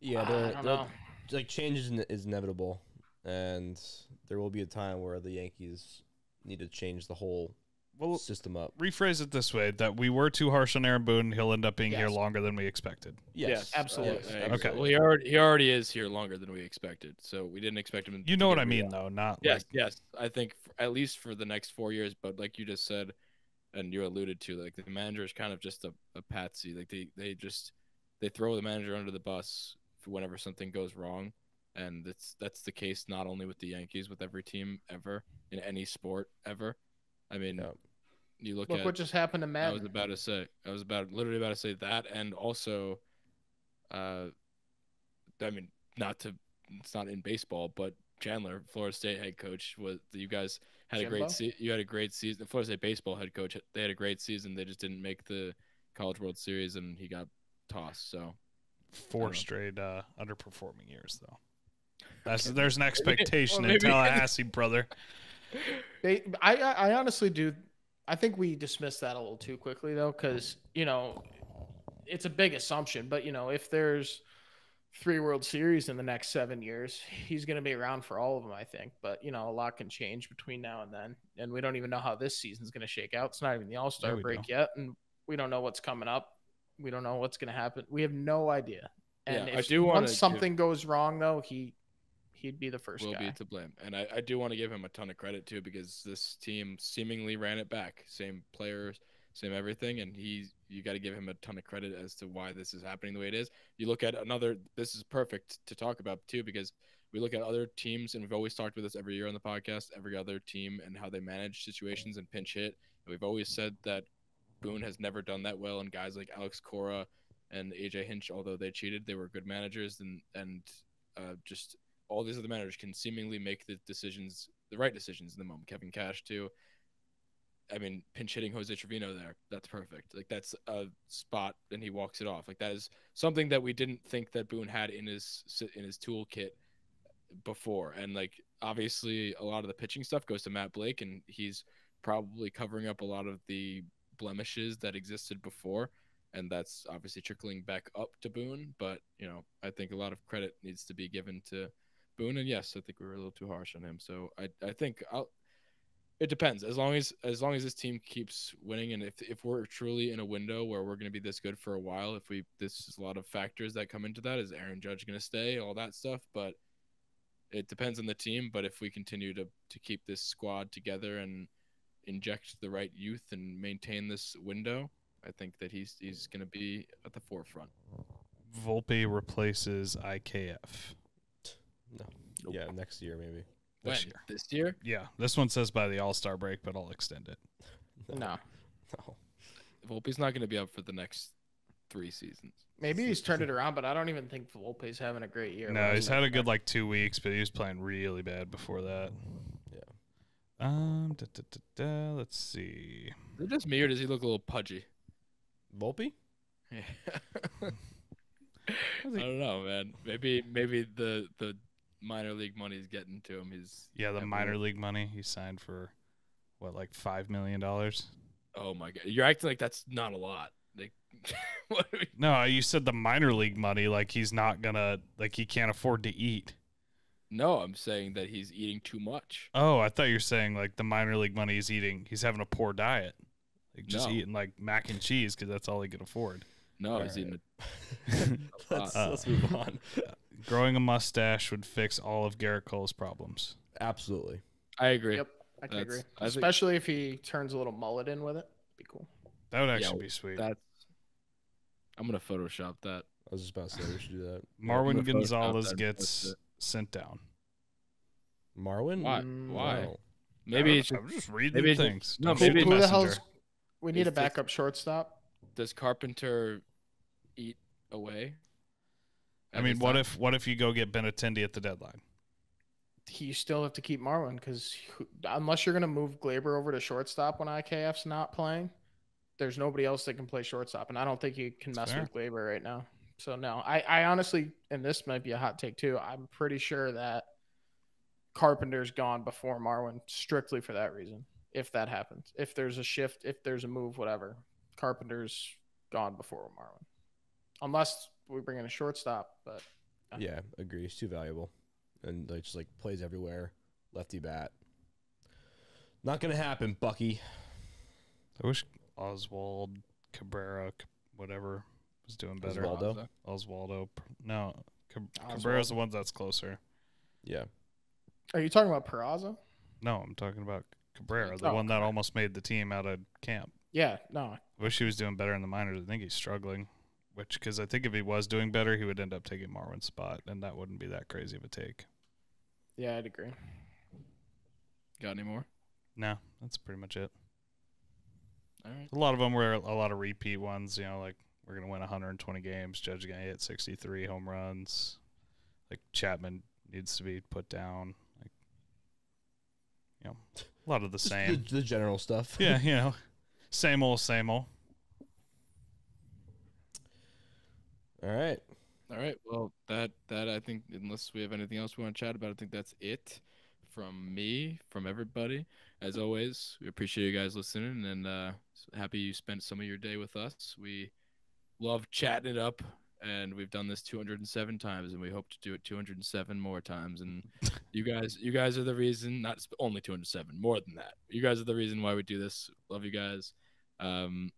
Yeah, I the, don't the- know. like change is, in- is inevitable, and there will be a time where the Yankees need to change the whole Well, system up. rephrase it this way: that we were too harsh on Aaron Boone. He'll end up being here longer than we expected. Yes, uh, absolutely. yes, I- I- Okay. Well, he already he already is here longer than we expected. So we didn't expect him. You to know what I mean, re- though. Not Yes, like yes. I think f at least for the next four years. But like you just said, and you alluded to, like the manager is kind of just a, a patsy. Like they they just they throw the manager under the bus for whenever something goes wrong, and that's that's the case not only with the Yankees, with every team ever in any sport ever. I mean, Yeah. you look, Look at what just happened to Matt. I was about to say. I was about literally about to say that, and also, uh, I mean, not to, it's not in baseball, but Chandler, Florida State head coach, was you guys had a great se- you had a great season. Florida State baseball head coach, they had a great season. They just didn't make the College World Series, and he got tossed. So Four straight uh, underperforming years, though. That's there's an well, expectation in Tallahassee, brother. They, I, I honestly do. I think we dismissed that a little too quickly though, because you know, it's a big assumption. But you know, if there's three World Series in the next seven years, he's going to be around for all of them. I think. But you know, a lot can change between now and then, and we don't even know how this season's going to shake out. It's not even the All Star break yet, and we don't know what's coming up. We don't know what's going to happen. We have no idea. And Yeah, I if do wanna once give- something goes wrong though, he he'd be the 1st will guy. be to blame. And I, I do want to give him a ton of credit too because this team seemingly ran it back. Same players, same everything, and he you got to give him a ton of credit as to why this is happening the way it is. You look at another. This is perfect to talk about too because we look at other teams, and we've always talked about this every year on the podcast. Every other team and how they manage situations and pinch hit. And we've always said that Boone has never done that well, and guys like Alex Cora and AJ Hinch, although they cheated, they were good managers, and and uh, just all these other managers can seemingly make the decisions, the right decisions in the moment. Kevin Cash too. I mean, pinch hitting Jose Trevino there, that's perfect. Like that's a spot, and he walks it off. Like that is something that we didn't think that Boone had in his in his toolkit before. And like obviously, a lot of the pitching stuff goes to Matt Blake, and he's probably covering up a lot of the blemishes that existed before. And that's obviously trickling back up to Boone. But you know, I think a lot of credit needs to be given to Boone. And yes, I think we were a little too harsh on him. So I I think I'll. It depends. As long as as long as this team keeps winning, and if if we're truly in a window where we're going to be this good for a while, if we this is a lot of factors that come into that. Is Aaron Judge going to stay? All that stuff, but it depends on the team. But if we continue to to keep this squad together and inject the right youth and maintain this window, I think that he's he's going to be at the forefront. Volpe replaces IKF. No. Nope. Yeah, next year maybe. This year. This year? Yeah, this one says by the All Star break, but I'll extend it. no. No. Volpe's not going to be up for the next three seasons. Maybe he's turned it around, but I don't even think Volpe's having a great year. No, he's had a good like two weeks, but he was playing really bad before that. Yeah. Um, da, da, da, da, let's see. Is it just me or does he look a little pudgy? Volpe? Yeah. I don't know, man. Maybe maybe the the minor league money's getting to him. He's Yeah, the having a- minor league money he signed for what, like five million dollars? Oh my god, you're acting like that's not a lot. Like, what are we- No, you said the minor league money, like he's not gonna, like he can't afford to eat. No, I'm saying that he's eating too much. Oh, I thought you were saying like the minor league money he's eating. He's having a poor diet, like just No. eating like mac and cheese because that's all he can afford. No, All he's eating. let's, Uh, let's move on. Growing a mustache would fix all of Gerrit Cole's problems. Absolutely. A, I agree. Yep, I can That's- agree. I think- Especially if he turns a little mullet in with it. Be cool. That would Yeah, actually be sweet. That's. I'm gonna Photoshop that. I was just about to say we should do that. Marwin I'm gonna Photoshop Gonzalez gets post it. Sent down. Marwin? Why? Mm, Why? No. Maybe I'm just reading maybe things. no, Don't maybe Who the hell's? We need Is a this- backup shortstop. does Carpenter eat away? I mean, what time? if what if you go get Benintendi at the deadline? You still have to keep Marwin because unless you're going to move Gleyber over to shortstop when IKF's not playing, there's nobody else that can play shortstop, and I don't think you can That's mess with Gleyber right now. So no, I, I honestly, and this might be a hot take too. I'm pretty sure that Carpenter's gone before Marwin, strictly for that reason. If that happens, if there's a shift, if there's a move, whatever, Carpenter's gone before Marwin, unless we bring in a shortstop. But uh. Yeah, agree. He's too valuable. And like just like plays everywhere. Lefty bat. Not gonna happen, Bucky. I wish Oswald Cabrera, whatever, was doing better. Oswaldo? Oswaldo. No, Cab- Oswald. Cabrera's the one that's closer. Yeah. are you talking about Peraza? No, I'm talking about Cabrera, the Oh, one that almost made the team out of camp. Yeah, no, I wish he was doing better in the minors. I think he's struggling. Which, because I think if he was doing better, he would end up taking Marwin's spot, and that wouldn't be that crazy of a take. yeah, I'd agree. got any more? No, that's pretty much it. All right. A lot of them were a lot of repeat ones. You know, like we're gonna win 120 games. Judge gonna hit 63 home runs. Like Chapman needs to be put down. Like, you know, a lot of the same. The, the general stuff. yeah, you know, same old, same old. All right. All right. Well, that that I think unless we have anything else we want to chat about, I think that's it from me, from everybody. As always, we appreciate you guys listening and uh happy you spent some of your day with us. We love chatting it up and we've done this 207 times and we hope to do it 207 more times and you guys you guys are the reason not only 207 more than that you guys are the reason why we do this love you guys um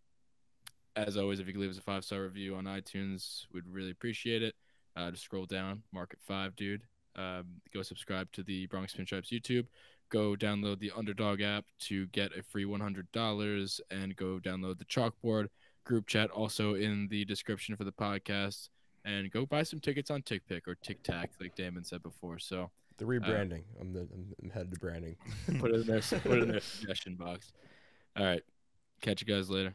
as always, if you could leave us a five star review on iTunes, we'd really appreciate it. Uh, just scroll down, mark it five, dude. Um, go subscribe to the Bronx Pinstripes YouTube. Go download the Underdog app to get a free $100 and go download the Chalkboard group chat also in the description for the podcast. And go buy some tickets on TickPick or TikTac, like Damon said before. So The uh, rebranding. I'm the I'm, I'm headed to branding. put it in their put it in their suggestion box. All right, catch you guys later.